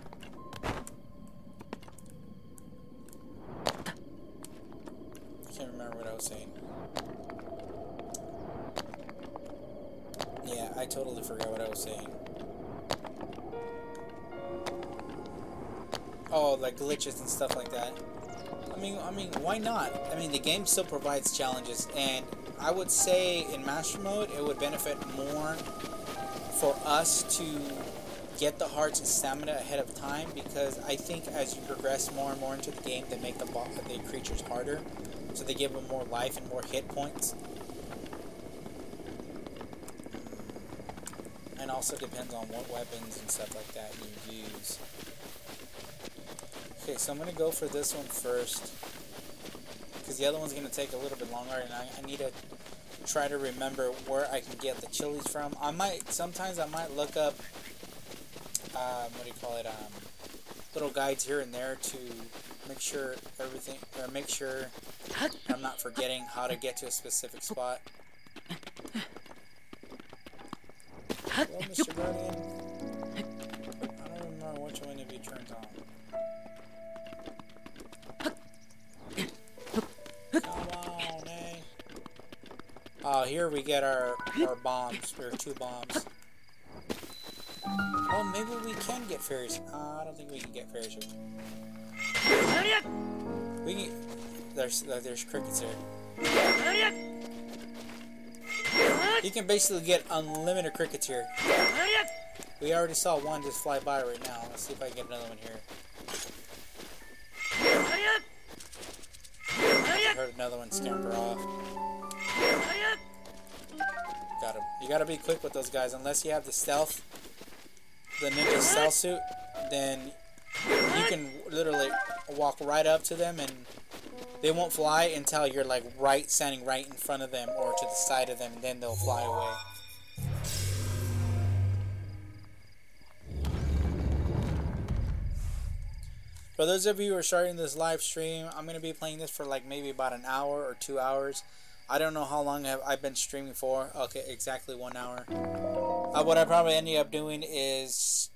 I can't remember what I was saying. Yeah, I totally forgot what I was saying. Oh, like glitches and stuff like that. I mean, I mean, why not? I mean, the game still provides challenges, and I would say in Master Mode, it would benefit more for us to get the hearts and stamina ahead of time because I think as you progress more and more into the game, they make the, the creatures harder, so they give them more life and more hit points. And also depends on what weapons and stuff like that you use. Okay, so I'm going to go for this one first. Because the other one's going to take a little bit longer, and I, I, need to try to remember where I can get the chilies from. I might, sometimes I might look up, um, what do you call it, um, little guides here and there to make sure everything, or make sure I'm not forgetting how to get to a specific spot. Hello, Mr. Guardian. I don't remember which one of you turns on. Oh, here we get our, our bombs. Or two bombs. Oh, maybe we can get fairies. Uh, I don't think we can get fairies here. We can... There's, uh, there's crickets here. You can basically get unlimited crickets here. We already saw one just fly by right now. Let's see if I can get another one here. I heard another one scamper off. Got him. You gotta be quick with those guys. Unless you have the stealth, the ninja stealth suit, then you can literally walk right up to them and they won't fly until you're like right, standing right in front of them or to the side of them, and then they'll fly away. For those of you who are starting this live stream, I'm going to be playing this for like maybe about an hour or two hours. I don't know how long I've, I've been streaming for. Okay, exactly one hour. Uh, what I probably end up doing is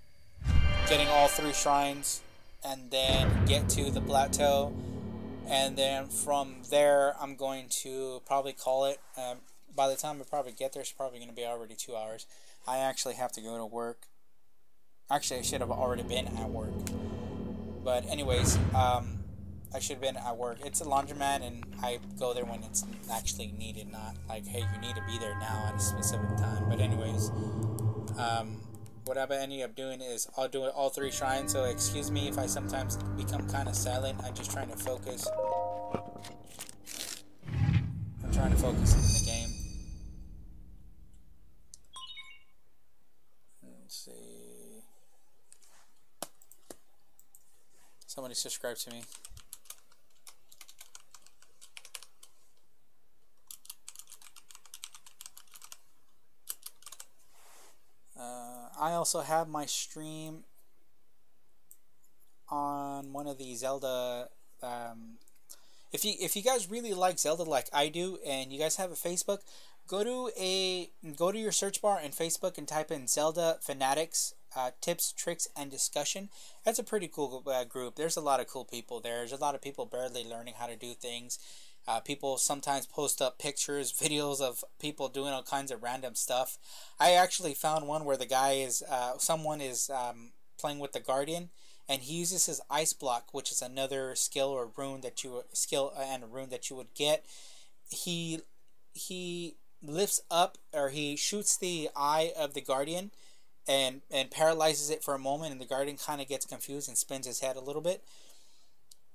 getting all three shrines and then get to the plateau. And then from there, I'm going to probably call it. Um, by the time I probably get there, it's probably going to be already two hours. I actually have to go to work. Actually, I should have already been at work. But anyways, um, I should have been at work. It's a laundromat, and I go there when it's actually needed, not like, hey, you need to be there now at a specific time. But anyways, um, what I ended up doing is I'll do all three shrines. So excuse me if I sometimes become kind of silent. I'm just trying to focus. I'm trying to focus in the game. Let's see. Somebody subscribe to me. Uh, I also have my stream on one of the Zelda. Um, if you if you guys really like Zelda like I do, and you guys have a Facebook, go to a go to your search bar in Facebook and type in Zelda Fanatics uh, tips, tricks, and discussion. That's a pretty cool uh, group. There's a lot of cool people there. There's a lot of people barely learning how to do things. Uh, people sometimes post up pictures, videos of people doing all kinds of random stuff. I actually found one where the guy is, uh, someone is um, playing with the Guardian, and he uses his Ice Block, which is another skill or rune that you skill and rune that you would get. He he lifts up or he shoots the eye of the Guardian, and and paralyzes it for a moment, and the Guardian kind of gets confused and spins his head a little bit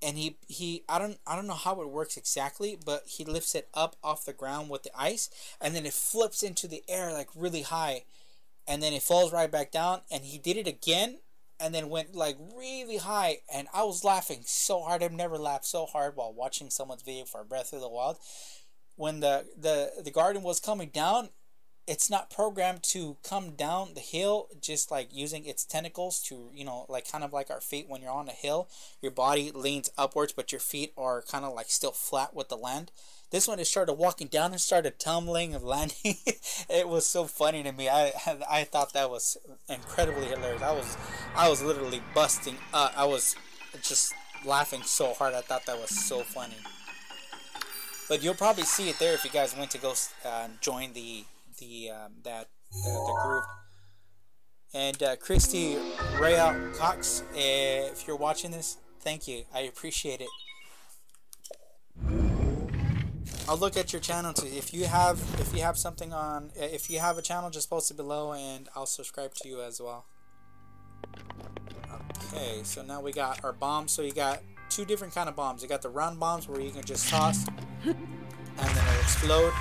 and he he I don't I don't know how it works exactly, but he lifts it up off the ground with the ice, and then it flips into the air like really high, and then it falls right back down. And he did it again, and then went like really high, and I was laughing so hard. I've never laughed so hard while watching someone's video for Breath of the Wild. When the the the Guardian was coming down, it's not programmed to come down the hill just like using its tentacles to you know like kind of like our feet when you're on a hill. Your body leans upwards but your feet are kind of like still flat with the land. This one it started walking down and started tumbling and landing. It was so funny to me. I i thought that was incredibly hilarious. I was i was literally busting uh, i was just laughing so hard. I thought that was so funny. But you'll probably see it there if you guys went to go uh, join the the um, that uh, the group. And uh, Christy Rea Cox, uh, if you're watching this, thank you. I appreciate it. I'll look at your channel too. If you have if you have something on if you have a channel, just post it below, and I'll subscribe to you as well. Okay, so now we got our bombs. So you got two different kind of bombs. You got the round bombs where you can just toss and then it'll explode,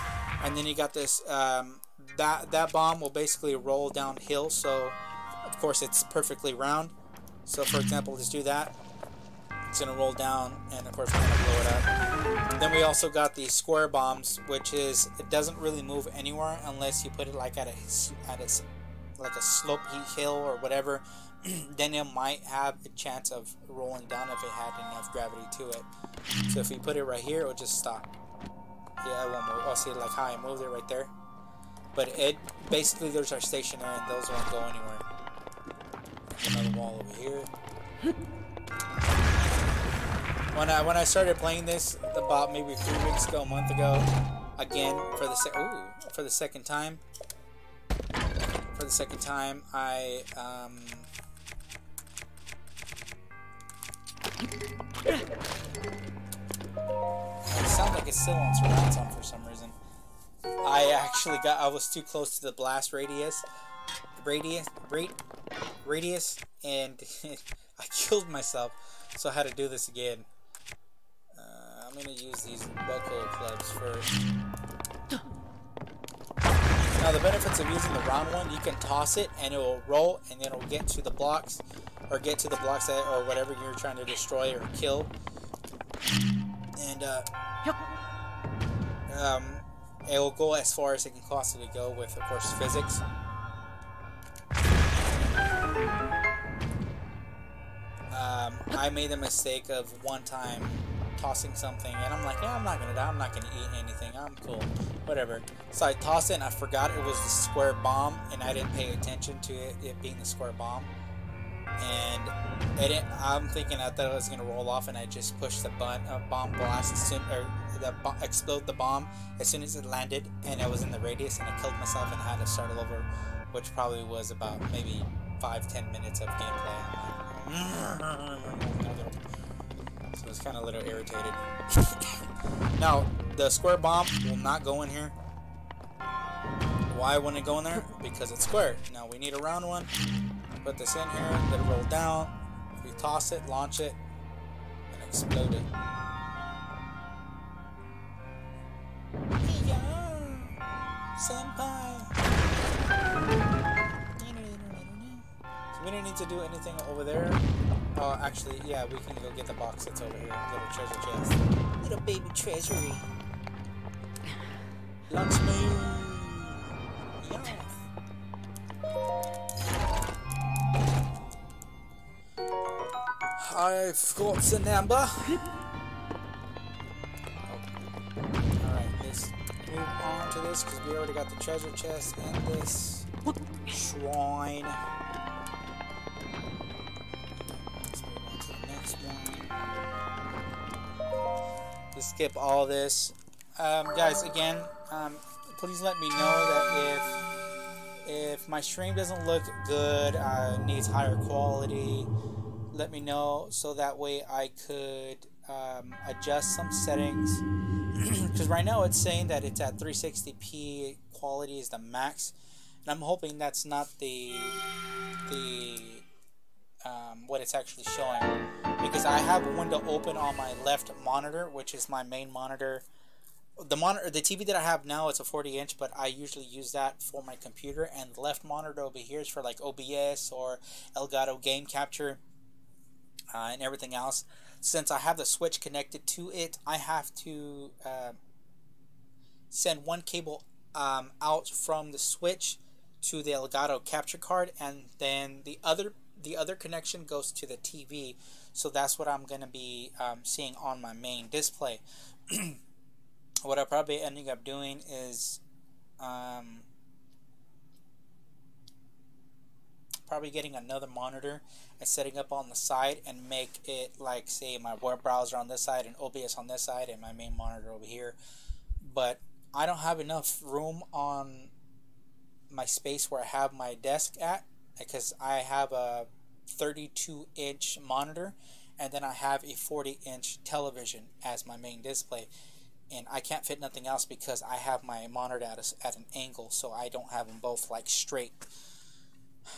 and then you got this um, that that bomb will basically roll downhill so of course it's perfectly round. So for example let's do that. It's gonna roll down and of course we're gonna blow it up. Then we also got the square bombs which is it doesn't really move anywhere unless you put it like at a at a like a slopey hill or whatever. Then it might have a chance of rolling down if it had enough gravity to it. So if we put it right here it'll just stop. Yeah it won't move. Oh see like how I moved it right there but it basically there's our stationary and those won't go anywhere. Another wall over here. When I when I started playing this about maybe three weeks ago, a month ago, again for the ooh, for the second time. For the second time, I um, it sounds like it's still on sound for some reason. I actually got, I was too close to the blast radius, radius, rate, radius, and I killed myself, so I had to do this again. Uh, I'm gonna use these Boko clubs first. Now the benefits of using the round one, you can toss it and it will roll and then it will get to the blocks or get to the blocks that or whatever you're trying to destroy or kill. And uh, um, it will go as far as it can possibly go with, of course, physics. Um, I made the mistake of one time tossing something, and I'm like, yeah, I'm not gonna die, I'm not gonna eat anything, I'm cool, whatever. So I tossed it, and I forgot it was the square bomb, and I didn't pay attention to it, it being the square bomb. And it, I'm thinking I thought it was gonna roll off, and I just pushed the button, uh, bomb blast, or the explode the bomb as soon as it landed and I was in the radius and I killed myself and had to start all over, which probably was about maybe five ten minutes of gameplay. so I was kind of a little irritated. now the square bomb will not go in here. Why wouldn't it go in there? Because it's square. Now we need a round one. Put this in here, let it roll down. We toss it, launch it, and explode it. Senpai! So we don't need to do anything over there. Oh, actually, yeah, we can go get the box that's over here. Little treasure chest. Little baby treasury. Lunch me. Yes. I've got the number. Alright, let's move on to this because we already got the treasure chest and this shrine. Let's move on to the next one. Let's skip all this. Um, guys, again, um, please let me know that if if my stream doesn't look good, uh, needs higher quality, let me know so that way I could um, adjust some settings. Because right now it's saying that it's at 360p quality is the max, and I'm hoping that's not the the um, what it's actually showing. Because I have a window open on my left monitor, which is my main monitor the monitor the TV that I have now it's a 40 inch but I usually use that for my computer and the left monitor over here is for like OBS or Elgato game capture uh, and everything else. Since I have the switch connected to it I have to uh, send one cable um, out from the switch to the Elgato capture card and then the other the other connection goes to the TV so that's what I'm gonna be um, seeing on my main display what I'm probably ending up doing is um, probably getting another monitor and setting up on the side and make it like say my web browser on this side and OBS on this side and my main monitor over here. But I don't have enough room on my space where I have my desk at because I have a 32 inch monitor and then I have a 40 inch television as my main display and I can't fit nothing else because I have my monitor at, a, at an angle so I don't have them both like straight.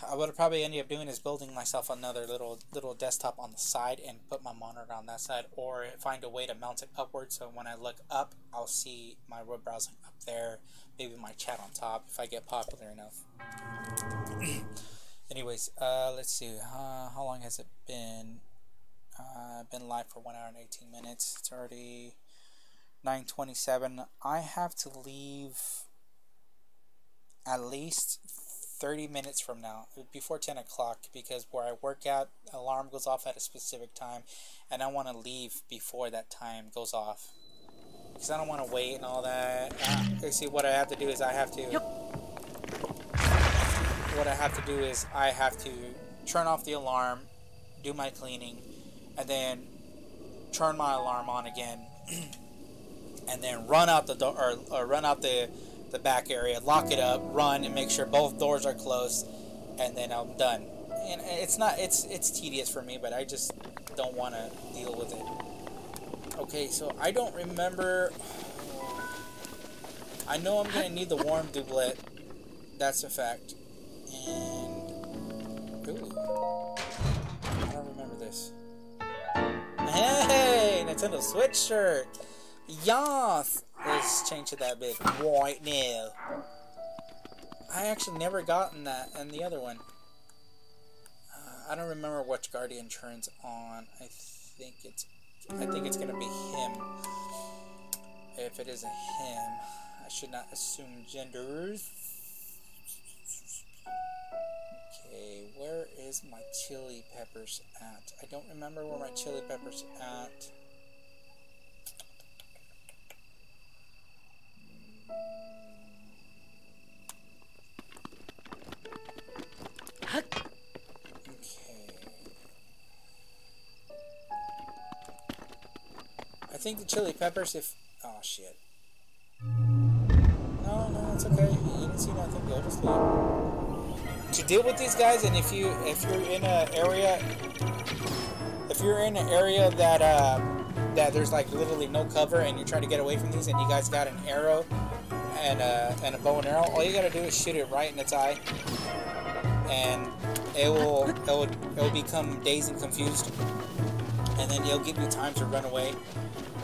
Uh, what I probably end up doing is building myself another little little desktop on the side and put my monitor on that side or find a way to mount it upward so when I look up I'll see my web browser up there maybe my chat on top if I get popular enough. Anyways, uh, let's see. Uh, how long has it been? Uh, been live for 1 hour and 18 minutes. It's already 927 I have to leave at least 30 minutes from now before 10 o'clock because where I work out alarm goes off at a specific time and I want to leave before that time goes off. Because I don't want to wait and all that. Uh, see what I have to do is I have to what I have to do is I have to turn off the alarm do my cleaning and then turn my alarm on again and then run out the door or, or run out the the back area, lock it up, run, and make sure both doors are closed, and then I'm done. And it's not it's it's tedious for me, but I just don't want to deal with it. Okay, so I don't remember. I know I'm gonna need the warm doublet. That's a fact. And ooh, I don't remember this. Hey, Nintendo Switch shirt. Yes! Let's change to that bit right now. I actually never gotten that and the other one. Uh, I don't remember which Guardian turns on. I think it's I think it's gonna be him. If it isn't him, I should not assume genders. Okay, where is my chili peppers at? I don't remember where my chili peppers at. I think the chili peppers, if... Oh, shit. No, no, it's okay. You didn't see nothing. Go to sleep. To deal with these guys, and if you if you're in an area, if you're in an area that uh, that there's like literally no cover, and you're trying to get away from these, and you guys got an arrow, and a, and a bow and arrow, all you gotta do is shoot it right in its eye, and it will it will it will become dazed and confused, and then it'll give you time to run away.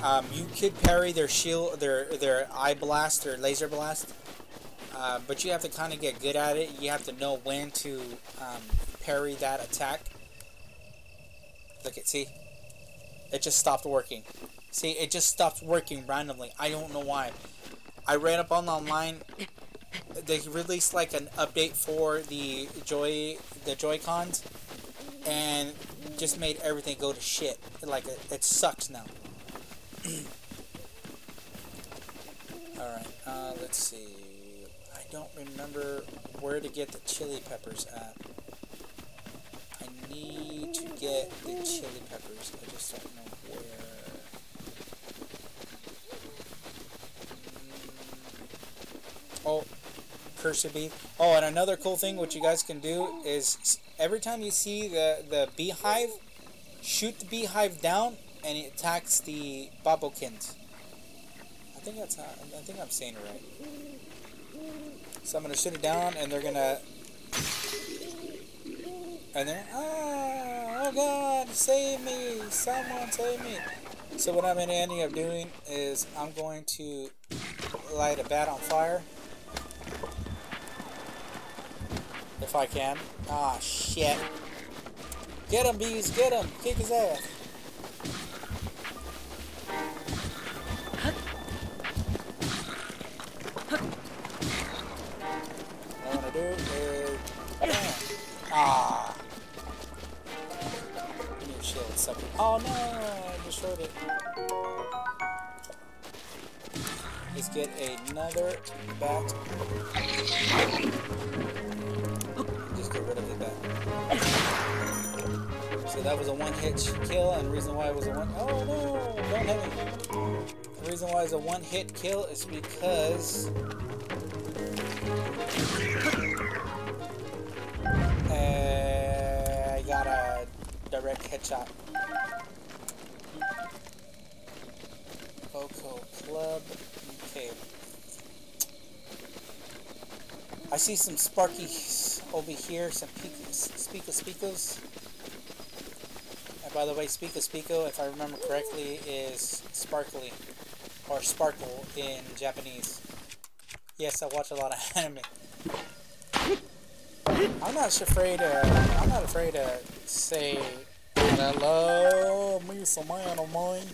Um, you could parry their shield, their their eye blast, their laser blast, uh, but you have to kind of get good at it. You have to know when to um, parry that attack. Look at see, it just stopped working. See, it just stopped working randomly. I don't know why. I ran up on online. They released like an update for the Joy, the Joy Cons, and just made everything go to shit. Like it, it sucks now. All right, uh, let's see. I don't remember where to get the chili peppers at. I need to get the chili peppers. I just don't know where. Oh, courser bee. Oh, and another cool thing what you guys can do is every time you see the, the beehive, shoot the beehive down and it attacks the bobokins. I think that's how, I think I'm saying it right. So I'm gonna shoot it down and they're gonna and then ah oh god save me someone save me so what I'm ending up doing is I'm going to light a bat on fire if I can. Ah, shit. Get him, bees, get him. Kick his ass. What. Ah. Shield. Oh no, I destroyed it. Let's get another bat. Just get rid of the bat. So that was a one-hit kill, and the reason why it was a one oh no, don't hit me. The reason why it's a one-hit kill is because uh, I got a direct headshot. Coco Club. Okay. I see some Sparkies over here, some Spico Spicos. And by the way, Spico Spico, if I remember correctly, is sparkly or sparkle in Japanese. Yes, I watch a lot of anime. I'm not afraid to. I'm not afraid to say hello, me some man of mine.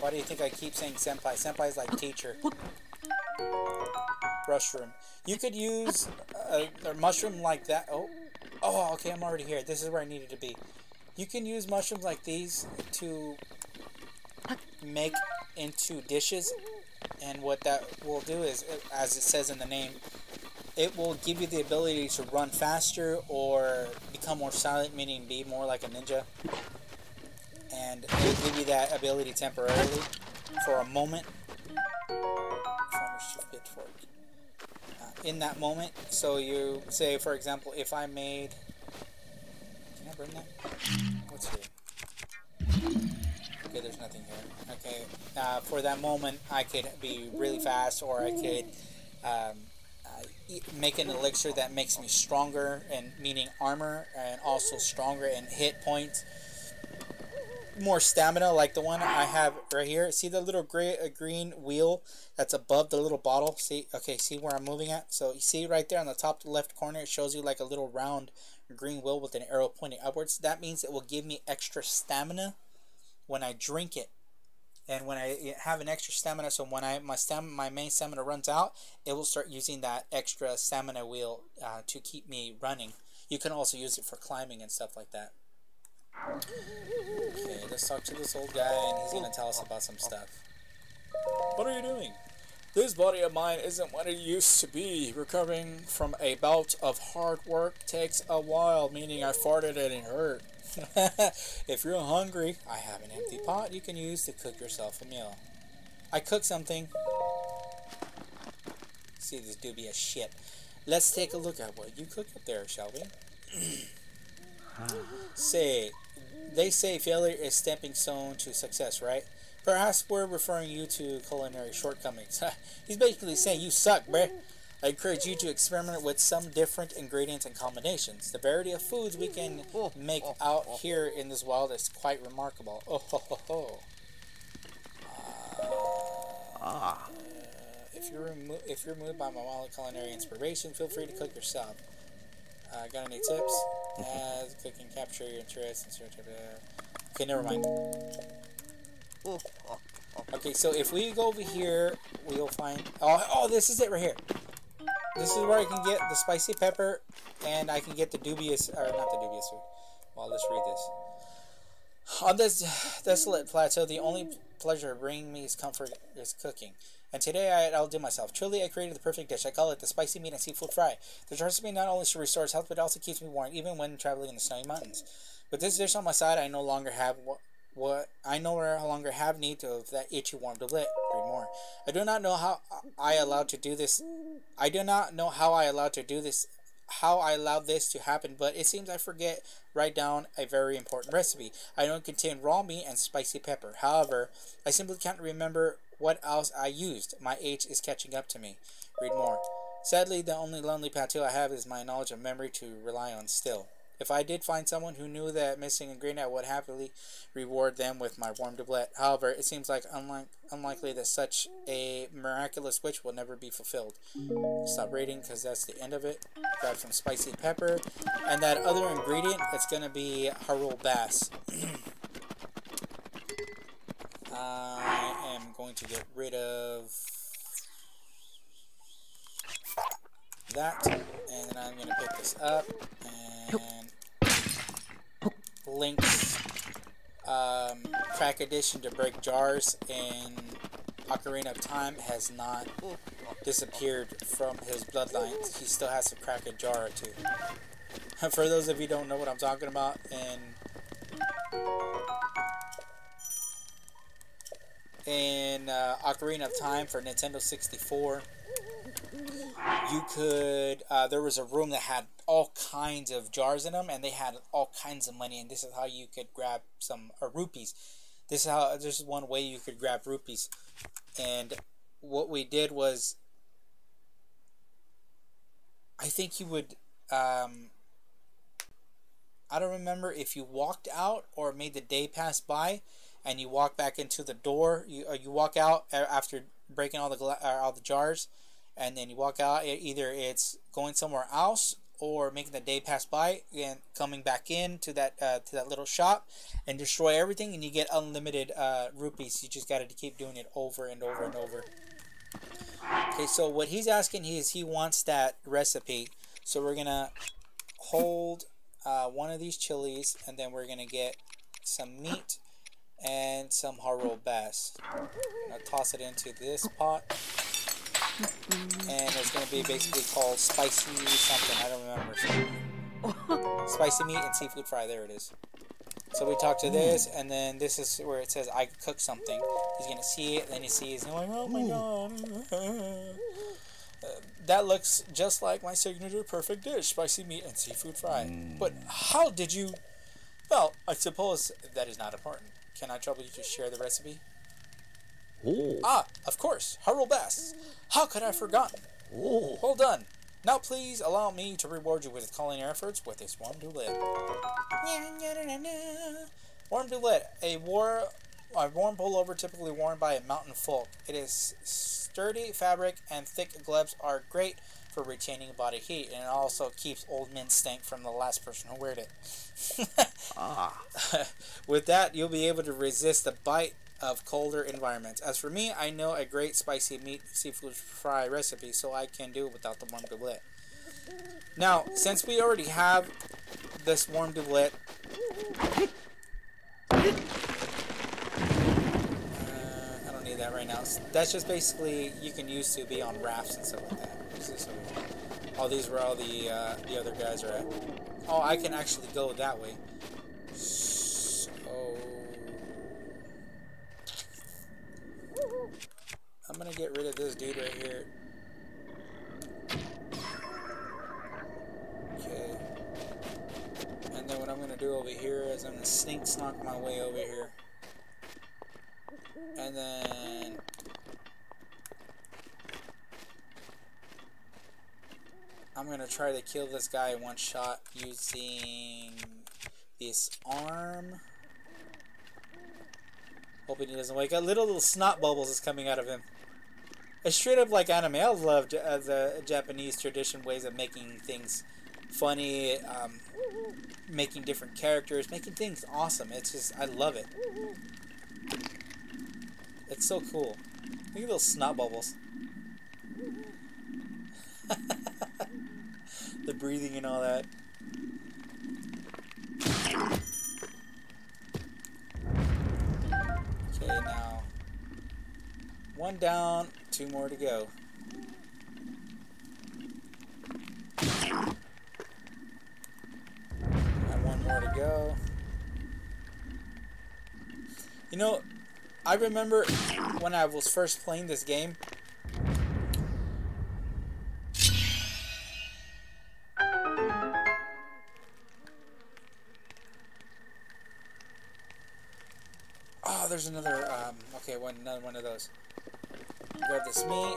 Why do you think I keep saying senpai? Senpai is like teacher. Mushroom. You could use a, a mushroom like that. Oh, oh, okay. I'm already here. This is where I needed to be. You can use mushrooms like these to make into dishes, and what that will do is, as it says in the name, it will give you the ability to run faster or become more silent, meaning be more like a ninja. And it will give you that ability temporarily for a moment. Uh, in that moment, so you say, for example, if I made. Can I bring that? What's here? Okay, there's nothing here. Okay, uh, for that moment, I could be really fast, or I could um, make an elixir that makes me stronger, and meaning armor, and also stronger in hit points. More stamina, like the one I have right here. See the little gray, uh, green wheel that's above the little bottle. See, okay, see where I'm moving at. So you see right there on the top left corner, it shows you like a little round green wheel with an arrow pointing upwards. That means it will give me extra stamina when I drink it. And when I have an extra stamina, so when I my stam my main stamina runs out, it will start using that extra stamina wheel uh, to keep me running. You can also use it for climbing and stuff like that. Okay, let's talk to this old guy, and he's gonna tell us about some stuff. What are you doing? This body of mine isn't what it used to be. Recovering from a bout of hard work takes a while, meaning I farted and it hurt. if you're hungry, I have an empty pot you can use to cook yourself a meal. I cook something. See this dubious shit. Let's take a look at what you cook up there, shall we? say, they say failure is stepping stone to success, right? Perhaps we're referring you to culinary shortcomings. He's basically saying you suck, bruh. I encourage you to experiment with some different ingredients and combinations. The variety of foods we can make out here in this wild is quite remarkable. Oh ho ho ho. Ah. If you're if you're moved by my wild culinary inspiration, feel free to cook yourself. Uh, got any tips? As cooking capture your interest and. Uh... Okay, never mind. Oh, oh, oh. Okay, so if we go over here, we'll find. Oh, oh, this is it right here. This is where I can get the spicy pepper, and I can get the dubious, or not the dubious food. Well, let's read this. On this desolate plateau, the only pleasure bringing me is comfort is cooking. And today I outdo myself. Truly, I created the perfect dish. I call it the spicy meat and seafood fry. The recipe not only restores health, but also keeps me warm, even when traveling in the snowy mountains. With this dish on my side, I no longer have what, I no longer have need of that itchy warm. Read more. I do not know how I allowed to do this. I do not know how I allowed to do this. How I allowed this to happen, but it seems I forget write down a very important recipe. I know it contained raw meat and spicy pepper. However, I simply can't remember what else I used. My age is catching up to me. Read more. Sadly, the only lonely plateau I have is my knowledge of memory to rely on still. If I did find someone who knew that missing a ingredient, I would happily reward them with my warm doublet. However, it seems like unlike, unlikely that such a miraculous wish will never be fulfilled. Stop reading because that's the end of it. Grab some spicy pepper. And that other ingredient, it's going to be Hyrule Bass. I am going to get rid of that, and then I'm going to pick this up and Link's um, crack addition to break jars in Ocarina of Time has not disappeared from his bloodlines. He still has to crack a jar or two. For those of you who don't know what I'm talking about, in in uh, Ocarina of Time for Nintendo 64, you could uh, there was a room that had all kinds of jars in them and they had all kinds of money and this is how you could grab some uh, rupees. This is how this is one way you could grab rupees. And what we did was i think you would um, i don't remember if you walked out or made the day pass by and you walk back into the door. You, uh, you walk out after breaking all the uh, all the jars and then you walk out. Either it's going somewhere else or making the day pass by and coming back in to that uh, to that little shop and destroy everything, and you get unlimited uh, rupees. You just got to keep doing it over and over and over. Okay, so what he's asking is he wants that recipe. So we're gonna hold uh, one of these chilies, and then we're gonna get some meat and some Hyrule bass. I'll toss it into this pot and it's going to be basically called spicy something. I don't remember. spicy meat and seafood fry. There it is. So we talk to this, and then this is where it says I cook something. He's gonna see it, then he sees, and like, oh my god. Uh, that looks just like my signature perfect dish, spicy meat and seafood fry. Mm. But how did you? Well, I suppose that is not important. Can I trouble you to share the recipe? Oh. Ah, of course, Hyrule Bass. How could I have forgotten? Oh. Well done. Now please allow me to reward you with culinary efforts with this warm doublet. Warm doublet, a, war, a warm pullover typically worn by a mountain folk. It is sturdy fabric and thick gloves are great for retaining body heat, and it also keeps old men stank from the last person who wore it. ah. With that, you'll be able to resist the bite of colder environments. As for me, I know a great spicy meat seafood fry recipe, so I can do it without the warm doublet. Now, since we already have this warm doublet, uh, I don't need that right now. That's just basically you can use to be on rafts and stuff like that. All these were all the uh, the other guys are at. Oh, I can actually go that way. I'm gonna get rid of this dude right here. Okay. And then what I'm gonna do over here is I'm gonna sneak snuck my way over here. And then I'm gonna try to kill this guy in one shot using this arm. Hoping he doesn't wake up. Little little snot bubbles is coming out of him. It's straight up like anime. I love uh, the Japanese tradition ways of making things funny, um, making different characters, making things awesome. It's just I love it. It's so cool. Look at those snot bubbles. the breathing and all that. Okay, now one down, two more to go. And one more to go. You know, I remember when I was first playing this game. There's another. Um, okay, one another one of those. Grab this meat.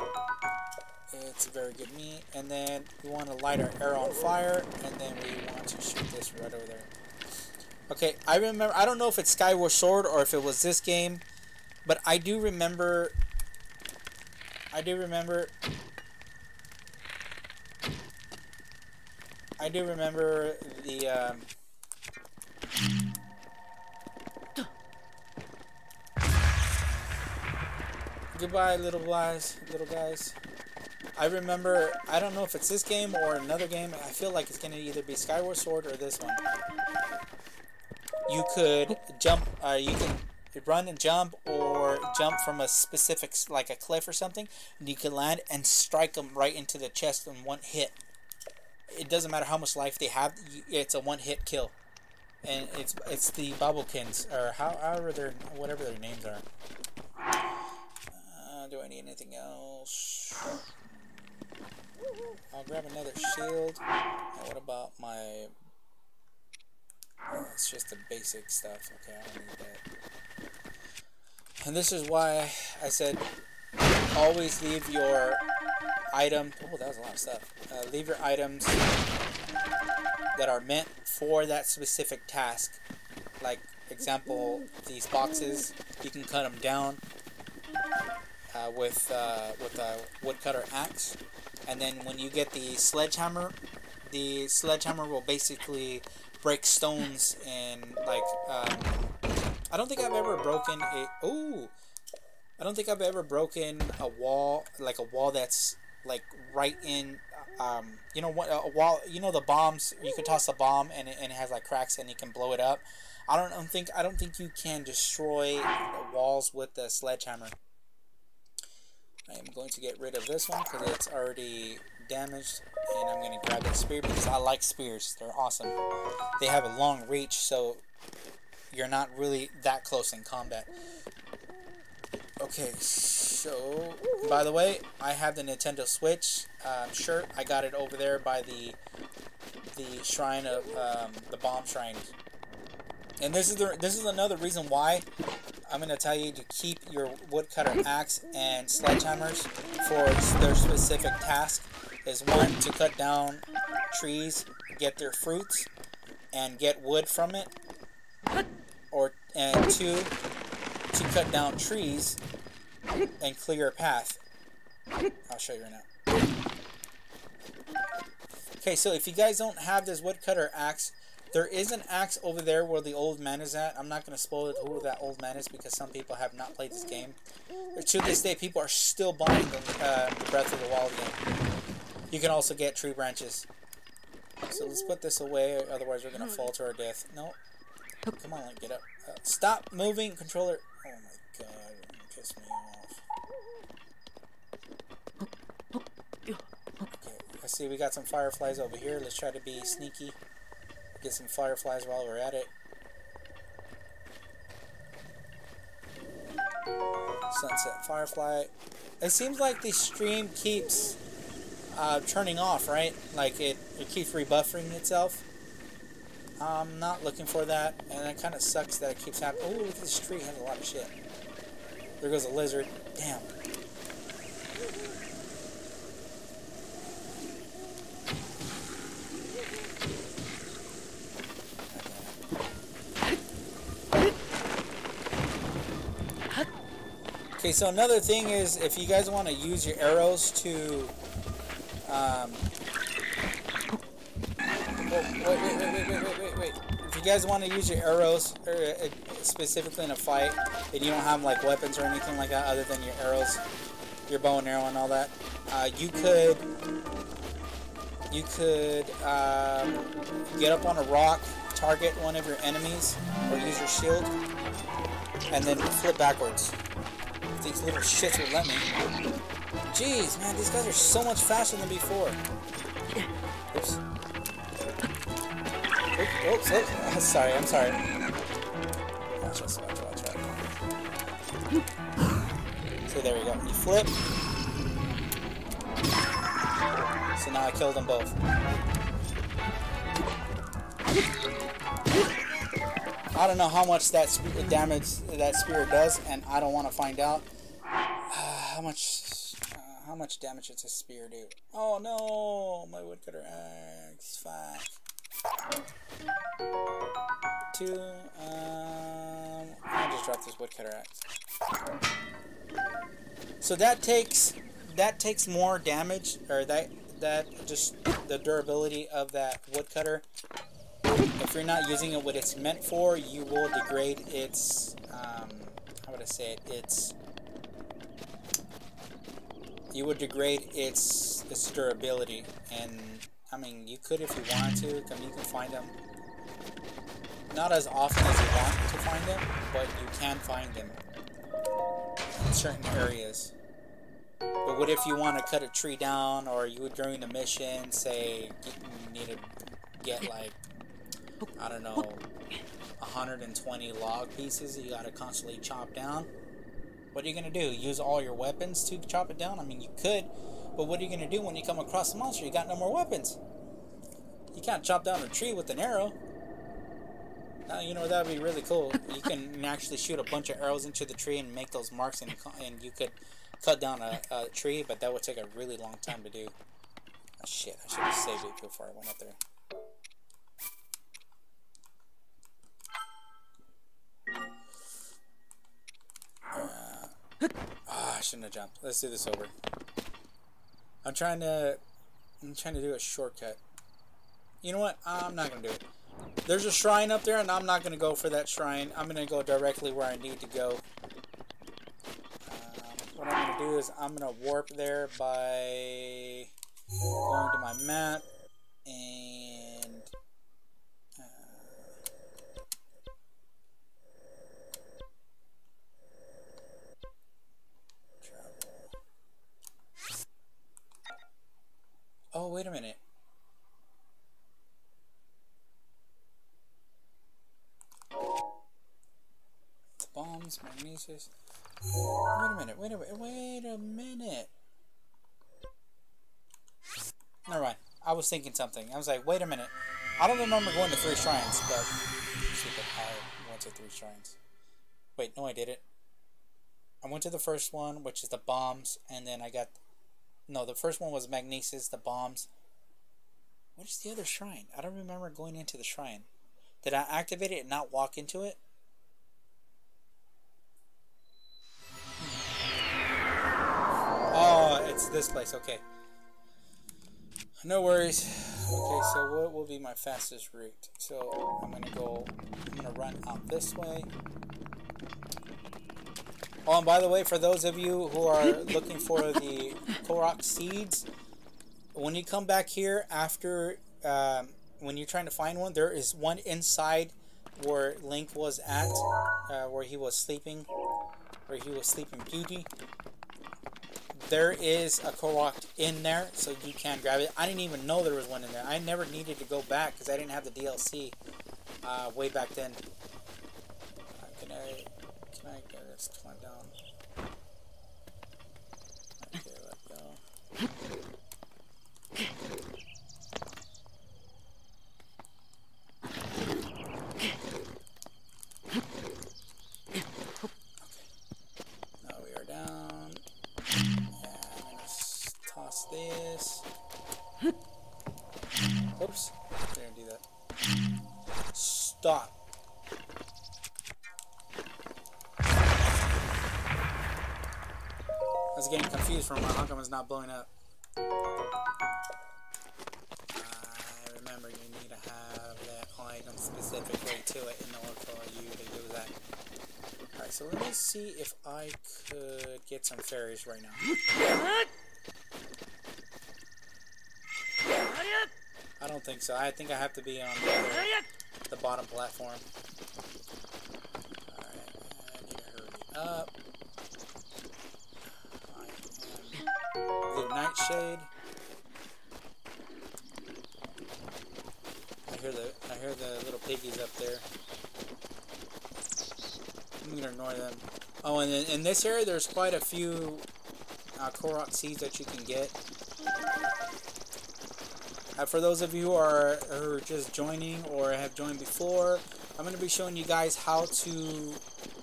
It's very good meat, and then we want to light our arrow on fire, and then we want to shoot this right over there. Okay, I remember. I don't know if it's Skyward Sword or if it was this game, but I do remember. I do remember. I do remember the. Um, Goodbye, little guys. Little guys. I remember. I don't know if it's this game or another game. I feel like it's gonna either be Skyward Sword or this one. You could jump. Uh, you can run and jump, or jump from a specific, like a cliff or something, and you can land and strike them right into the chest in one hit. It doesn't matter how much life they have. It's a one-hit kill, and it's it's the Bokoblins or how, however their whatever their names are. Do I need anything else? I'll grab another shield. And what about my... Oh, it's just the basic stuff. Okay, I don't need that. And this is why I said always leave your item... Oh, that was a lot of stuff. Uh, leave your items that are meant for that specific task. Like, example, these boxes, you can cut them down uh, with uh, with a woodcutter axe, and then when you get the sledgehammer, the sledgehammer will basically break stones and like um, I don't think I've ever broken a oh I don't think I've ever broken a wall like a wall that's like right in um, you know what a wall you know the bombs you can toss a bomb and it, and it has like cracks and you can blow it up. I don't, I don't think I don't think you can destroy walls with the sledgehammer I am going to get rid of this one because it's already damaged and I'm going to grab that spear because I like spears. They're awesome. They have a long reach so you're not really that close in combat. Okay so by the way I have the Nintendo Switch um, shirt. I got it over there by the the shrine of um, the bomb shrine and this is the this is another reason why I'm going to tell you to keep your woodcutter axe and sledgehammers for their specific task. Is one to cut down trees, get their fruits, and get wood from it, or and two to cut down trees and clear a path. I'll show you right now. Okay, so if you guys don't have this woodcutter axe, there is an axe over there where the old man is at. I'm not going to spoil it who that old man is because some people have not played this game. To this day, people are still buying the, uh, the Breath of the Wild game. You can also get tree branches. So let's put this away, otherwise we're going to fall to our death. No. Come on, get up. Uh, stop moving, controller. Oh my god, piss me off. Okay, I see we got some fireflies over here. Let's try to be sneaky. Get some fireflies while we're at it. Sunset firefly. It seems like the stream keeps uh, turning off, right? Like it, it keeps rebuffering itself. I'm not looking for that, and it kind of sucks that it keeps happening. Oh, this tree, has a lot of shit. There goes a lizard. Damn. Okay, so another thing is if you guys want to use your arrows to... Um, oh, wait, wait, wait, wait, wait, wait, If you guys want to use your arrows or, specifically in a fight and you don't have like weapons or anything like that other than your arrows, your bow and arrow and all that, uh, you could you could um, get up on a rock, target one of your enemies, or use your shield, and then flip backwards. These little shits would let me. Jeez, man, these guys are so much faster than before. Oops. Oh, oops, oops, oops. Oh, sorry, I'm sorry. Watch this, watch, watch, watch. So there we go. You flip. So now I killed them both. I don't know how much that damage that spear does, and I don't want to find out. how much uh, how much damage does a spear do? Oh no, my woodcutter axe five. Two. Um, I'll just drop this woodcutter axe. So that takes that takes more damage, or that that just the durability of that woodcutter if you're not using it what it's meant for, you will degrade its, um, how would I say it, its, you would degrade its, its durability, and, I mean, you could if you wanted to, I mean, you can find them, not as often as you want to find them, but you can find them in certain areas. But what if you want to cut a tree down, or you during the mission, say, you need to get, like, I don't know, 120 log pieces you gotta constantly chop down. What are you gonna do? Use all your weapons to chop it down? I mean, you could, but what are you gonna do when you come across a monster? You got no more weapons. You can't chop down a tree with an arrow. Now, you know, that would be really cool. You can actually shoot a bunch of arrows into the tree and make those marks, and, and you could cut down a, a tree, but that would take a really long time to do. Oh, shit, I should have saved it before I went up there. Ah, I shouldn't have jumped. Let's do this over. I'm trying to... I'm trying to do a shortcut. You know what? I'm not going to do it. There's a shrine up there, and I'm not going to go for that shrine. I'm going to go directly where I need to go. Um, what I'm going to do is I'm going to warp there by going to my map and... uh, travel. Oh, wait a minute. Bombs, Magnesis. Wait a minute, wait a minute, wait a minute. Never mind. I was thinking something. I was like, wait a minute. I don't remember going to three shrines, but stupid, I went to three shrines. Wait, no, I did it. I went to the first one, which is the bombs, and then I got no, the first one was Magnesis, the bombs. What is the other shrine? I don't remember going into the shrine. Did I activate it and not walk into it? Oh, it's this place. Okay. No worries. Okay, so what will be my fastest route? So I'm gonna go. I'm gonna run out this way. Oh, and by the way, for those of you who are looking for the Korok seeds, when you come back here after, um, when you're trying to find one, there is one inside where Link was at, uh, where he was sleeping, where he was sleeping beauty. There is a Korok in there, so you can grab it. I didn't even know there was one in there. I never needed to go back because I didn't have the DLC uh, way back then. Alright, get this torn down. From how come it's not blowing up. I remember you need to have that item specifically to it in order for you to do that. Alright, so let me see if I could get some fairies right now. I don't think so. I think I have to be on the, the bottom platform. In, this area, there's quite a few uh, Korok seeds that you can get. Uh, for those of you who are, who are just joining or have joined before, I'm going to be showing you guys how to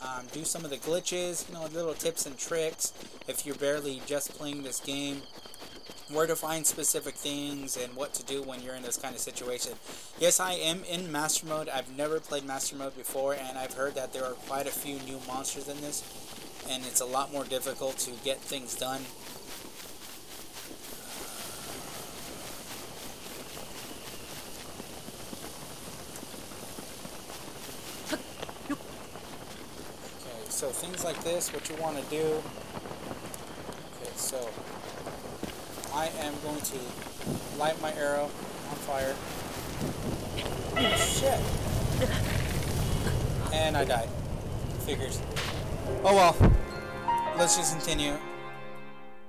um, do some of the glitches, you know, little tips and tricks if you're barely just playing this game, where to find specific things and what to do when you're in this kind of situation. Yes, I am in Master Mode. I've never played Master Mode before, and I've heard that there are quite a few new monsters in this, and it's a lot more difficult to get things done. Okay, so things like this, what you want to do. Okay, so I am going to light my arrow on fire. Oh, shit. And I died. Figures. Oh well. Let's just continue.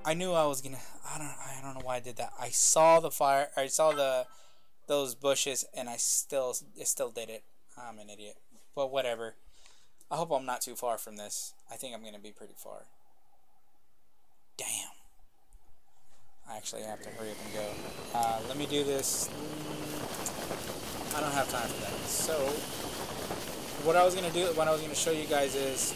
I knew I was gonna. I don't. I don't know why I did that. I saw the fire. I saw the those bushes, and I still, it still did it. I'm an idiot. But whatever. I hope I'm not too far from this. I think I'm gonna be pretty far. Damn. I actually have to hurry up and go. Uh, let me do this. I don't have time for that. So, what I was gonna do, what I was gonna show you guys is,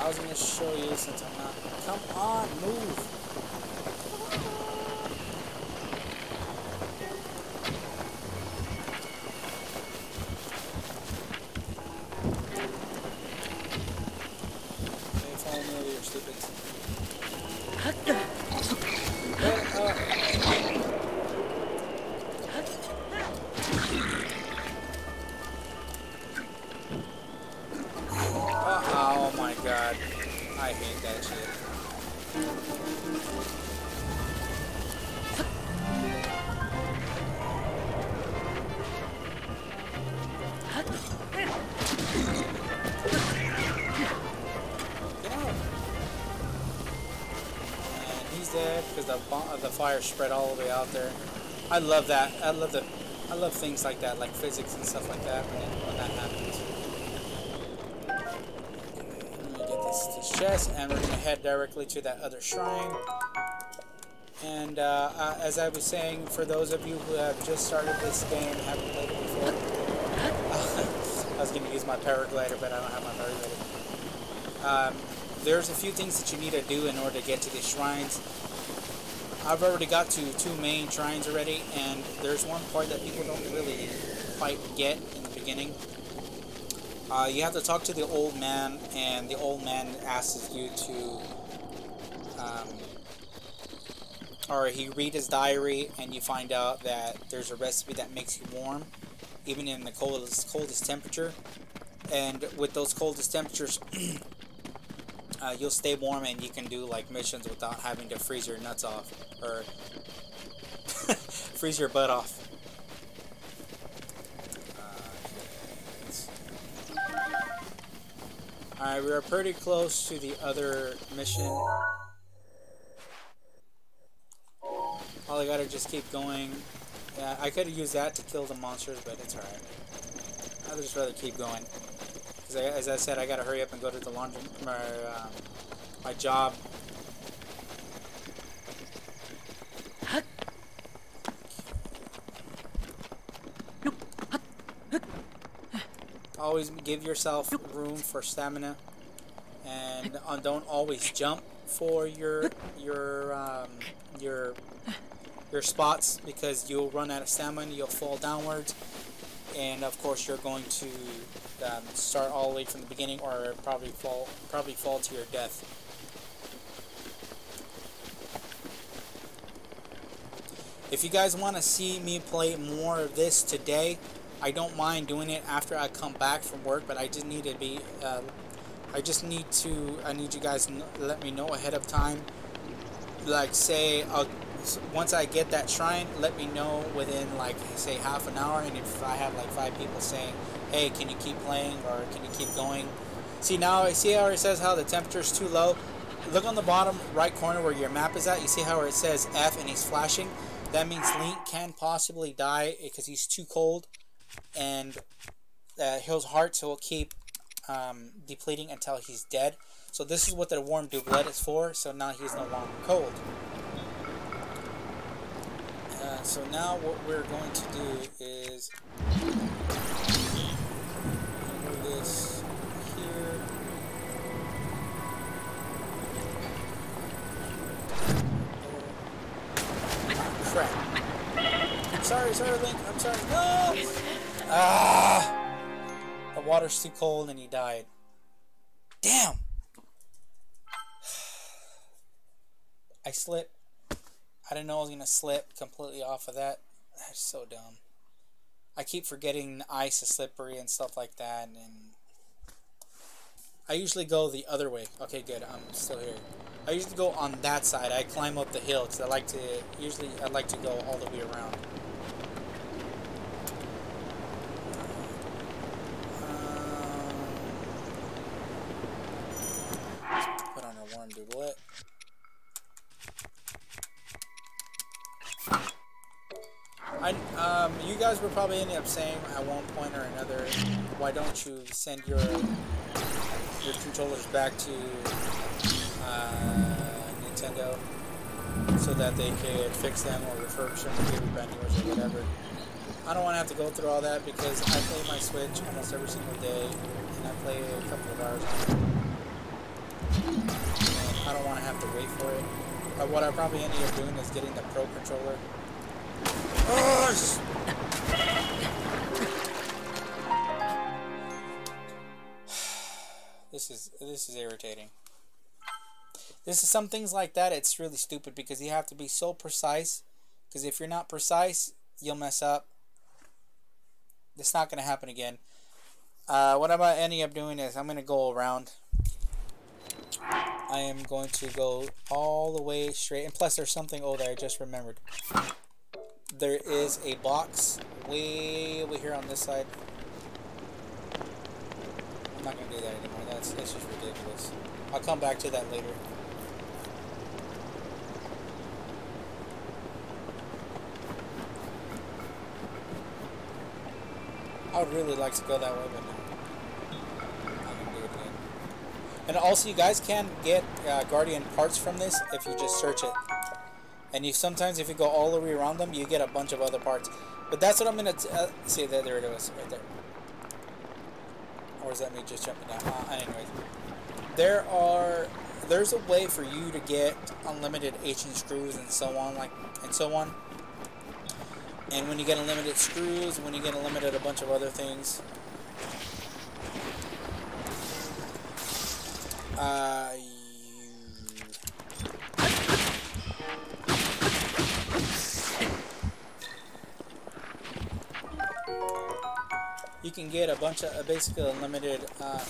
I was gonna show you since I'm not. Come on, move. Spread all the way out there. I love that. I love the I love things like that, like physics and stuff like that when, when that happens. Let me get this, this chest, and we're gonna head directly to that other shrine. And uh, uh, as I was saying, for those of you who have just started this game, haven't played it before, I was gonna use my paraglider, but I don't have my paraglider. Um, there's a few things that you need to do in order to get to these shrines. I've already got to two main shrines already, and there's one part that people don't really quite get in the beginning. Uh, you have to talk to the old man, and the old man asks you to, um, or he read his diary, and you find out that there's a recipe that makes you warm, even in the coldest coldest temperature. And with those coldest temperatures, uh, you'll stay warm and you can do like missions without having to freeze your nuts off or freeze your butt off. Alright, we are pretty close to the other mission. All I gotta just keep going. Yeah, I could used that to kill the monsters, but it's alright. I'd just rather keep going. Because as I said, I gotta hurry up and go to the laundry, my, um, my job. Always give yourself room for stamina, and uh, don't always jump for your your um, your your spots because you'll run out of stamina, you'll fall downwards, and of course you're going to um, start all the way from the beginning or probably fall probably fall to your death. If you guys want to see me play more of this today, I don't mind doing it after I come back from work, but I just need to be, uh, I just need to, I need you guys to let me know ahead of time. Like say, I'll, once I get that shrine, let me know within like say half an hour, and if I have like five people saying, hey, can you keep playing or can you keep going? See now, I see how it says how the temperature is too low. Look on the bottom right corner where your map is at. You see how it says F and he's flashing. That means Link can possibly die because he's too cold, and uh, his heart will keep um, depleting until he's dead. So this is what the warm doublet is for. So now he's no longer cold. So now what we're going to do is move this here. Crap. I'm sorry, sorry, Link. I'm sorry. No! Ah! The water's too cold and he died. Damn! I slipped. I didn't know I was gonna slip completely off of that. That's so dumb. I keep forgetting ice is slippery and stuff like that, and I usually go the other way. Okay, good. I'm still here. I usually go on that side. I climb up the hill because I like to. Usually, I like to go all the way around. Um, put on a warm doublet. I, um, you guys were probably ending up saying at one point or another, why don't you send your your controllers back to uh, Nintendo so that they could fix them or refurbish them or give you brand new ones or whatever. I don't want to have to go through all that because I play my Switch almost every single day and I play a couple of hours on it. I don't want to have to wait for it. But what I probably end up doing is getting the Pro controller this is this is irritating. This is some things like that. It's really stupid because you have to be so precise. Because if you're not precise, you'll mess up. It's not gonna happen again. Uh, what I'm ending up doing is I'm gonna go around. I am going to go all the way straight. And plus, there's something. Oh, there I just remembered there is a box way over here on this side. I'm not gonna do that anymore. That's that's just ridiculous. I'll come back to that later. I would really like to go that way, but no. I'm gonna do it again. And also, you guys can get uh, Guardian parts from this if you just search it. And you sometimes, if you go all the way around them, you get a bunch of other parts. But that's what I'm gonna uh, see. There, there it is, right there. Or is that me just jumping down? Uh, anyways, there are. There's a way for you to get unlimited H screws and so on, like and so on. And when you get unlimited screws, when you get unlimited a bunch of other things, you can get a bunch of uh, basically unlimited uh,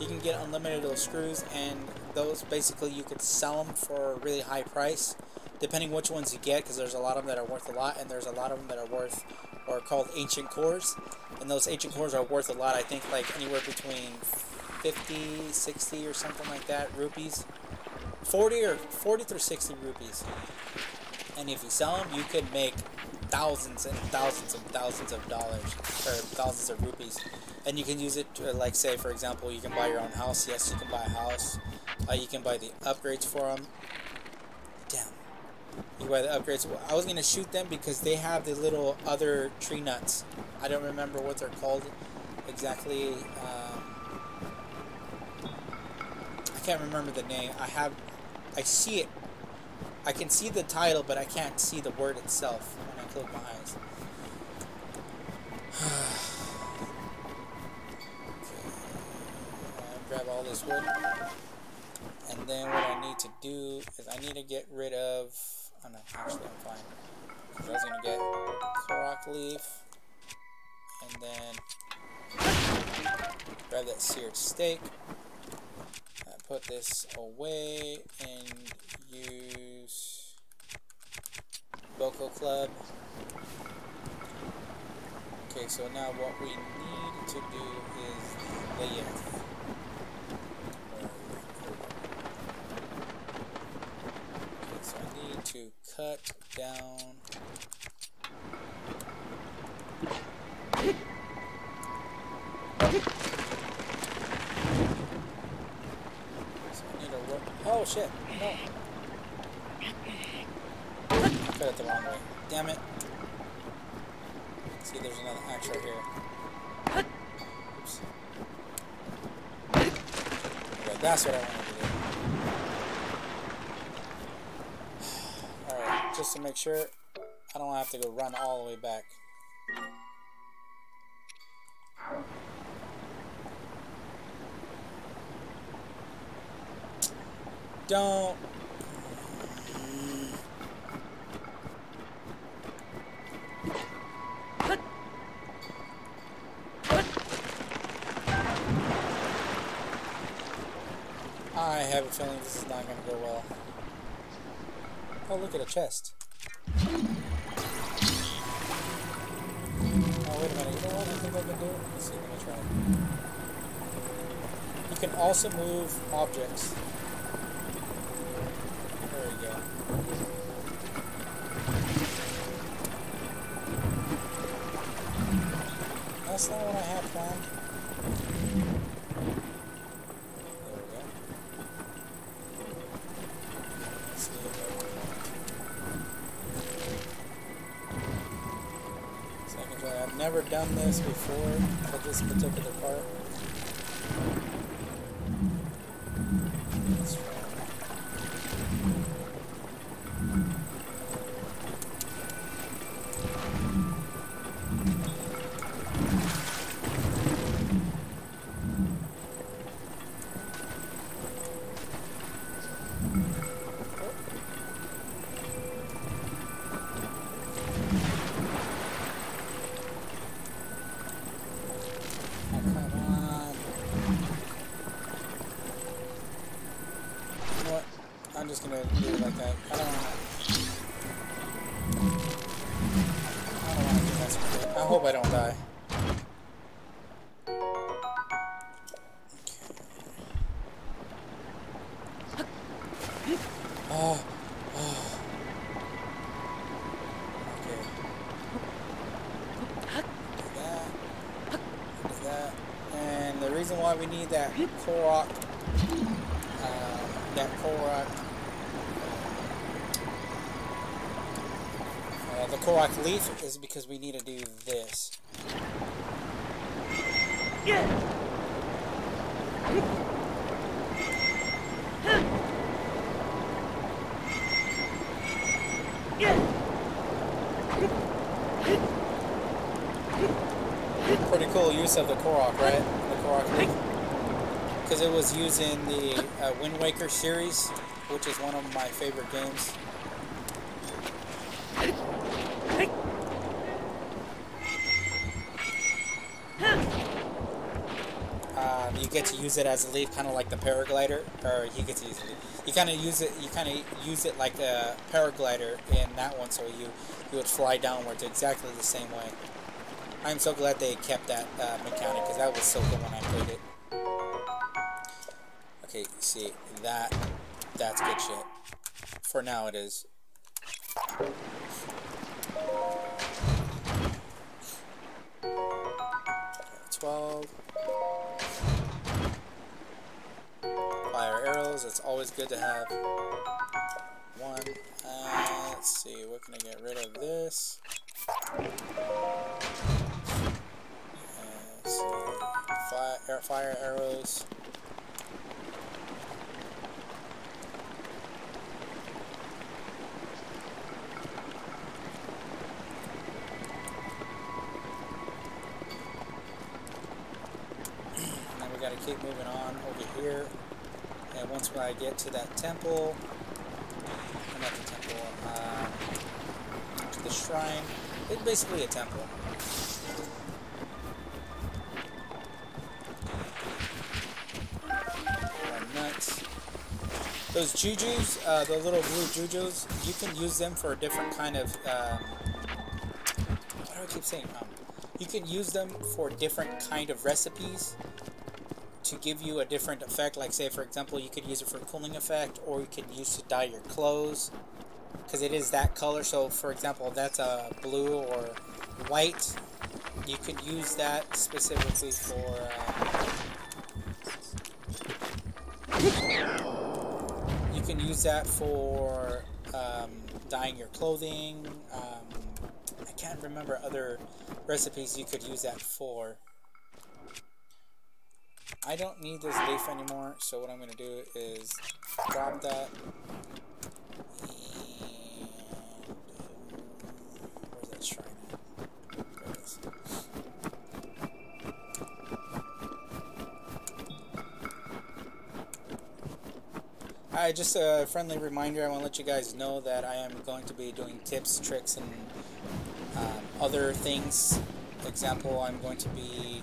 you can get unlimited those screws and those basically you could sell them for a really high price depending which ones you get because there's a lot of them that are worth a lot and there's a lot of them that are worth or called ancient cores and those ancient cores are worth a lot I think like anywhere between 50 60 or something like that rupees 40 or 40 through 60 rupees and if you sell them, you could make thousands and thousands and thousands of dollars or thousands of rupees, and you can use it to, like say for example, you can buy your own house. Yes, you can buy a house. Uh, you can buy the upgrades for them. Damn. You buy the upgrades. I was gonna shoot them because they have the little other tree nuts. I don't remember what they're called exactly. Um, I can't remember the name. I have, I see it. I can see the title, but I can't see the word itself when I close my eyes. okay. Grab all this wood. And then what I need to do is I need to get rid of. Oh no, actually I'm fine. I was gonna get Korok leaf, and then grab that seared steak. Uh, put this away and use Boko Club. Okay, so now what we need to do is Layeth. Okay, so I need to cut down. Oh shit! No. I cut it the wrong way. Damn it. See, there's another axe right here. Oops. Okay, that's what I wanted to do. Alright, just to make sure I don't have to go run all the way back. Don't. I have a feeling this is not going to go well. Oh, look at a chest. Oh, wait a minute. You know what I think I can do? Let's see, let me try. You can also move objects. We need that Korok, uh, that Korok, uh, the Korok leaf is because we need to do this. Pretty cool use of the Korok, right? The Korok leaf. Because it used the uh, Wind Waker series, which is one of my favorite games. Um, you get to use it as a leaf, kind of like the paraglider, or you get to use it. You kind of use it. You kind of use it like a paraglider in that one, so you you would fly downwards exactly the same way. I'm so glad they kept that uh, mechanic because that was so good when I now, it is. Twelve. Fire arrows. It's always good to have. One. Uh, let's see. What can I get rid of? This. Uh. Fire, fire arrows. Get to that temple, not the temple, uh, to the shrine, it's basically a temple. Those chuchus, uh, the little blue chuchus, you can use them for a different kind of. Um, what do I keep saying? Um, you can use them for different kind of recipes to give you a different effect. Like, say, for example, you could use it for cooling effect, or you could use to dye your clothes because it is that color. So, for example, that's a blue or white. You could use that specifically for. Uh, you can use that for um, dyeing your clothing. Um, I can't remember other recipes you could use that for. I don't need this leaf anymore, so what I'm going to do is drop that. Alright, just a friendly reminder, I want to let you guys know that I am going to be doing tips, tricks, and um, other things. Example, I'm going to be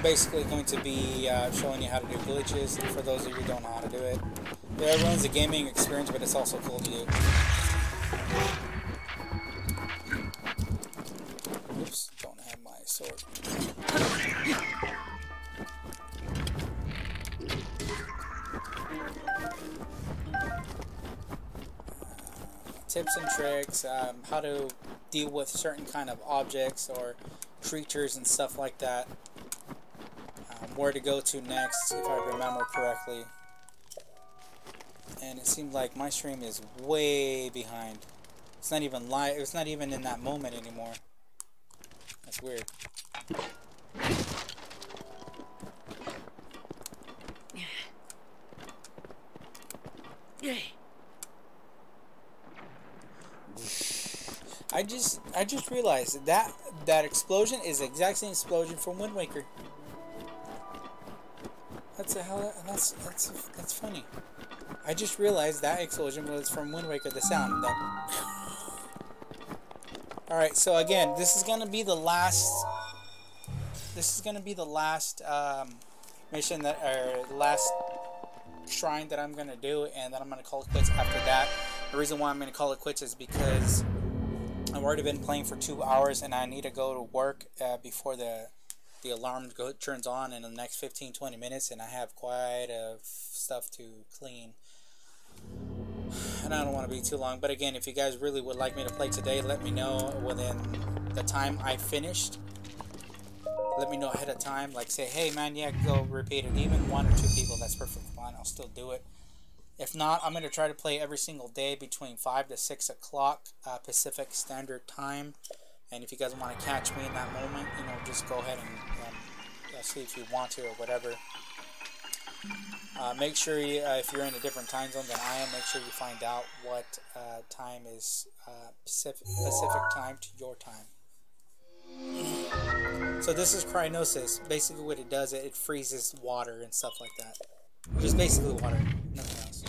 I'm basically going to be uh, showing you how to do glitches for those of you who don't know how to do it. Yeah, everyone's a gaming experience, but it's also cool to do. Oops, don't have my sword. tips and tricks, um, how to deal with certain kind of objects or creatures and stuff like that. Where to go to next, if I remember correctly. And it seemed like my stream is way behind. It's not even live. It's not even in that moment anymore. That's weird. I just I just realized that that explosion is the exact same explosion from Wind Waker. That's a hell that's that's that's funny. I just realized that explosion was from Wind Waker, the sound that Alright, so again, this is gonna be the last this is gonna be the last um, mission that or last shrine that I'm gonna do and then I'm gonna call it quits after that. The reason why I'm gonna call it quits is because I've already been playing for two hours and I need to go to work uh, before the the alarm go, turns on in the next 15-20 minutes and I have quite a stuff to clean. And I don't want to be too long but again if you guys really would like me to play today let me know within the time I finished. Let me know ahead of time like say hey man yeah go repeat it. Even one or two people that's perfectly fine I'll still do it. If not, I'm going to try to play every single day between 5 to 6 o'clock uh, Pacific Standard Time. And if you guys want to catch me in that moment, you know, just go ahead and um, uh, see if you want to or whatever. Uh, make sure you, uh, if you're in a different time zone than I am, make sure you find out what uh, time is uh, Pacific, Pacific time to your time. So this is Cryonis. Basically what it does, it, it freezes water and stuff like that. Just basically water, nothing else.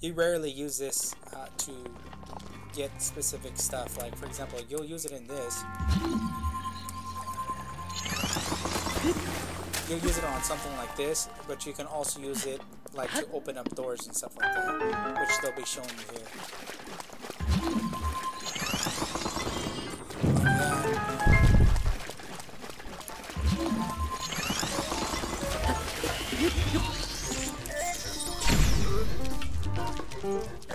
You rarely use this uh, to get specific stuff. Like, for example, you'll use it in this. You'll use it on something like this, but you can also use it like to open up doors and stuff like that, which they'll be showing you here. Come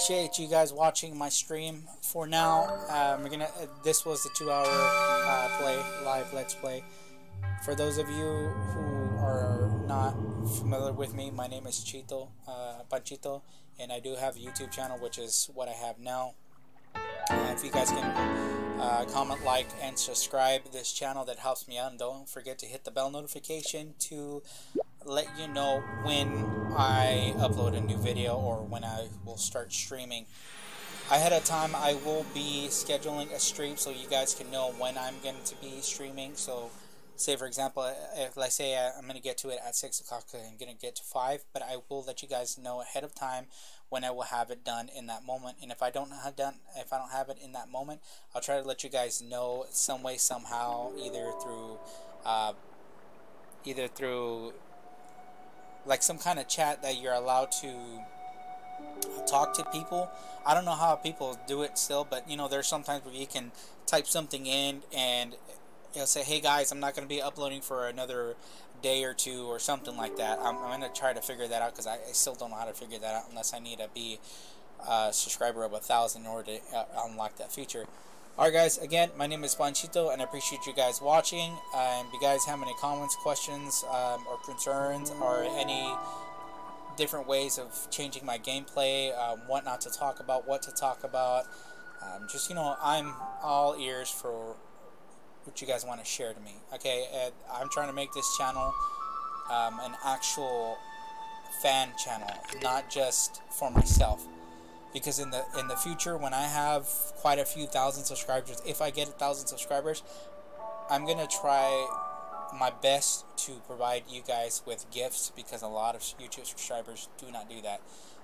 appreciate you guys watching my stream. For now, um, we're gonna. Uh, this was the two-hour uh, play, live let's play. For those of you who are not familiar with me, my name is Chito, uh, Panchito, and I do have a YouTube channel, which is what I have now. Uh, if you guys can uh, comment, like, and subscribe this channel, that helps me out. And don't forget to hit the bell notification to let you know when I upload a new video or when I will start streaming. Ahead of time, I will be scheduling a stream so you guys can know when I'm going to be streaming. So, say for example, if let's say I'm going to get to it at 6 o'clock, I'm going to get to 5, but I will let you guys know ahead of time when I will have it done in that moment. And if I don't have done, if I don't have it in that moment, I'll try to let you guys know some way, somehow, either through, uh, either through like some kind of chat that you're allowed to talk to people. I don't know how people do it still, but you know, there's sometimes where you can type something in and it'll say, "Hey guys, I'm not going to be uploading for another day or two or something like that." I'm, I'm going to try to figure that out because I, I, still don't know how to figure that out unless I need to be a subscriber of a thousand in order to uh, unlock that feature. Alright guys, again, my name is Panchito and I appreciate you guys watching. Um, if you guys have any comments, questions, um, or concerns, or any different ways of changing my gameplay, um, what not to talk about, what to talk about, um, just, you know, I'm all ears for what you guys want to share to me. Okay, and I'm trying to make this channel um, an actual fan channel, not just for myself because in the in the future when I have quite a few thousand subscribers, if I get a thousand subscribers, I'm gonna try my best to provide you guys with gifts because a lot of YouTube subscribers do not do that.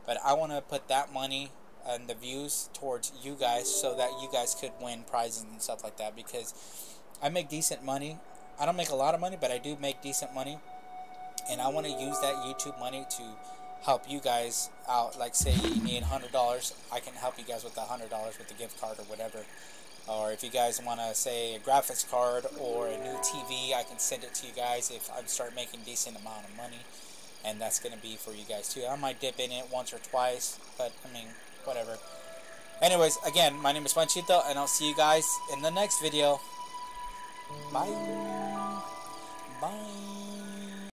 But I want to put that money and the views towards you guys so that you guys could win prizes and stuff like that because I make decent money. I don't make a lot of money, but I do make decent money. And I want to use that YouTube money to help you guys out. Like, say you need hundred dollars, I can help you guys with the hundred dollars with the gift card or whatever. Or if you guys want to say a graphics card or a new TV, I can send it to you guys if I start making decent amount of money, and that's gonna be for you guys too. I might dip in it once or twice, but I mean, whatever. Anyways, again, my name is Panchito, and I'll see you guys in the next video. Bye. Bye.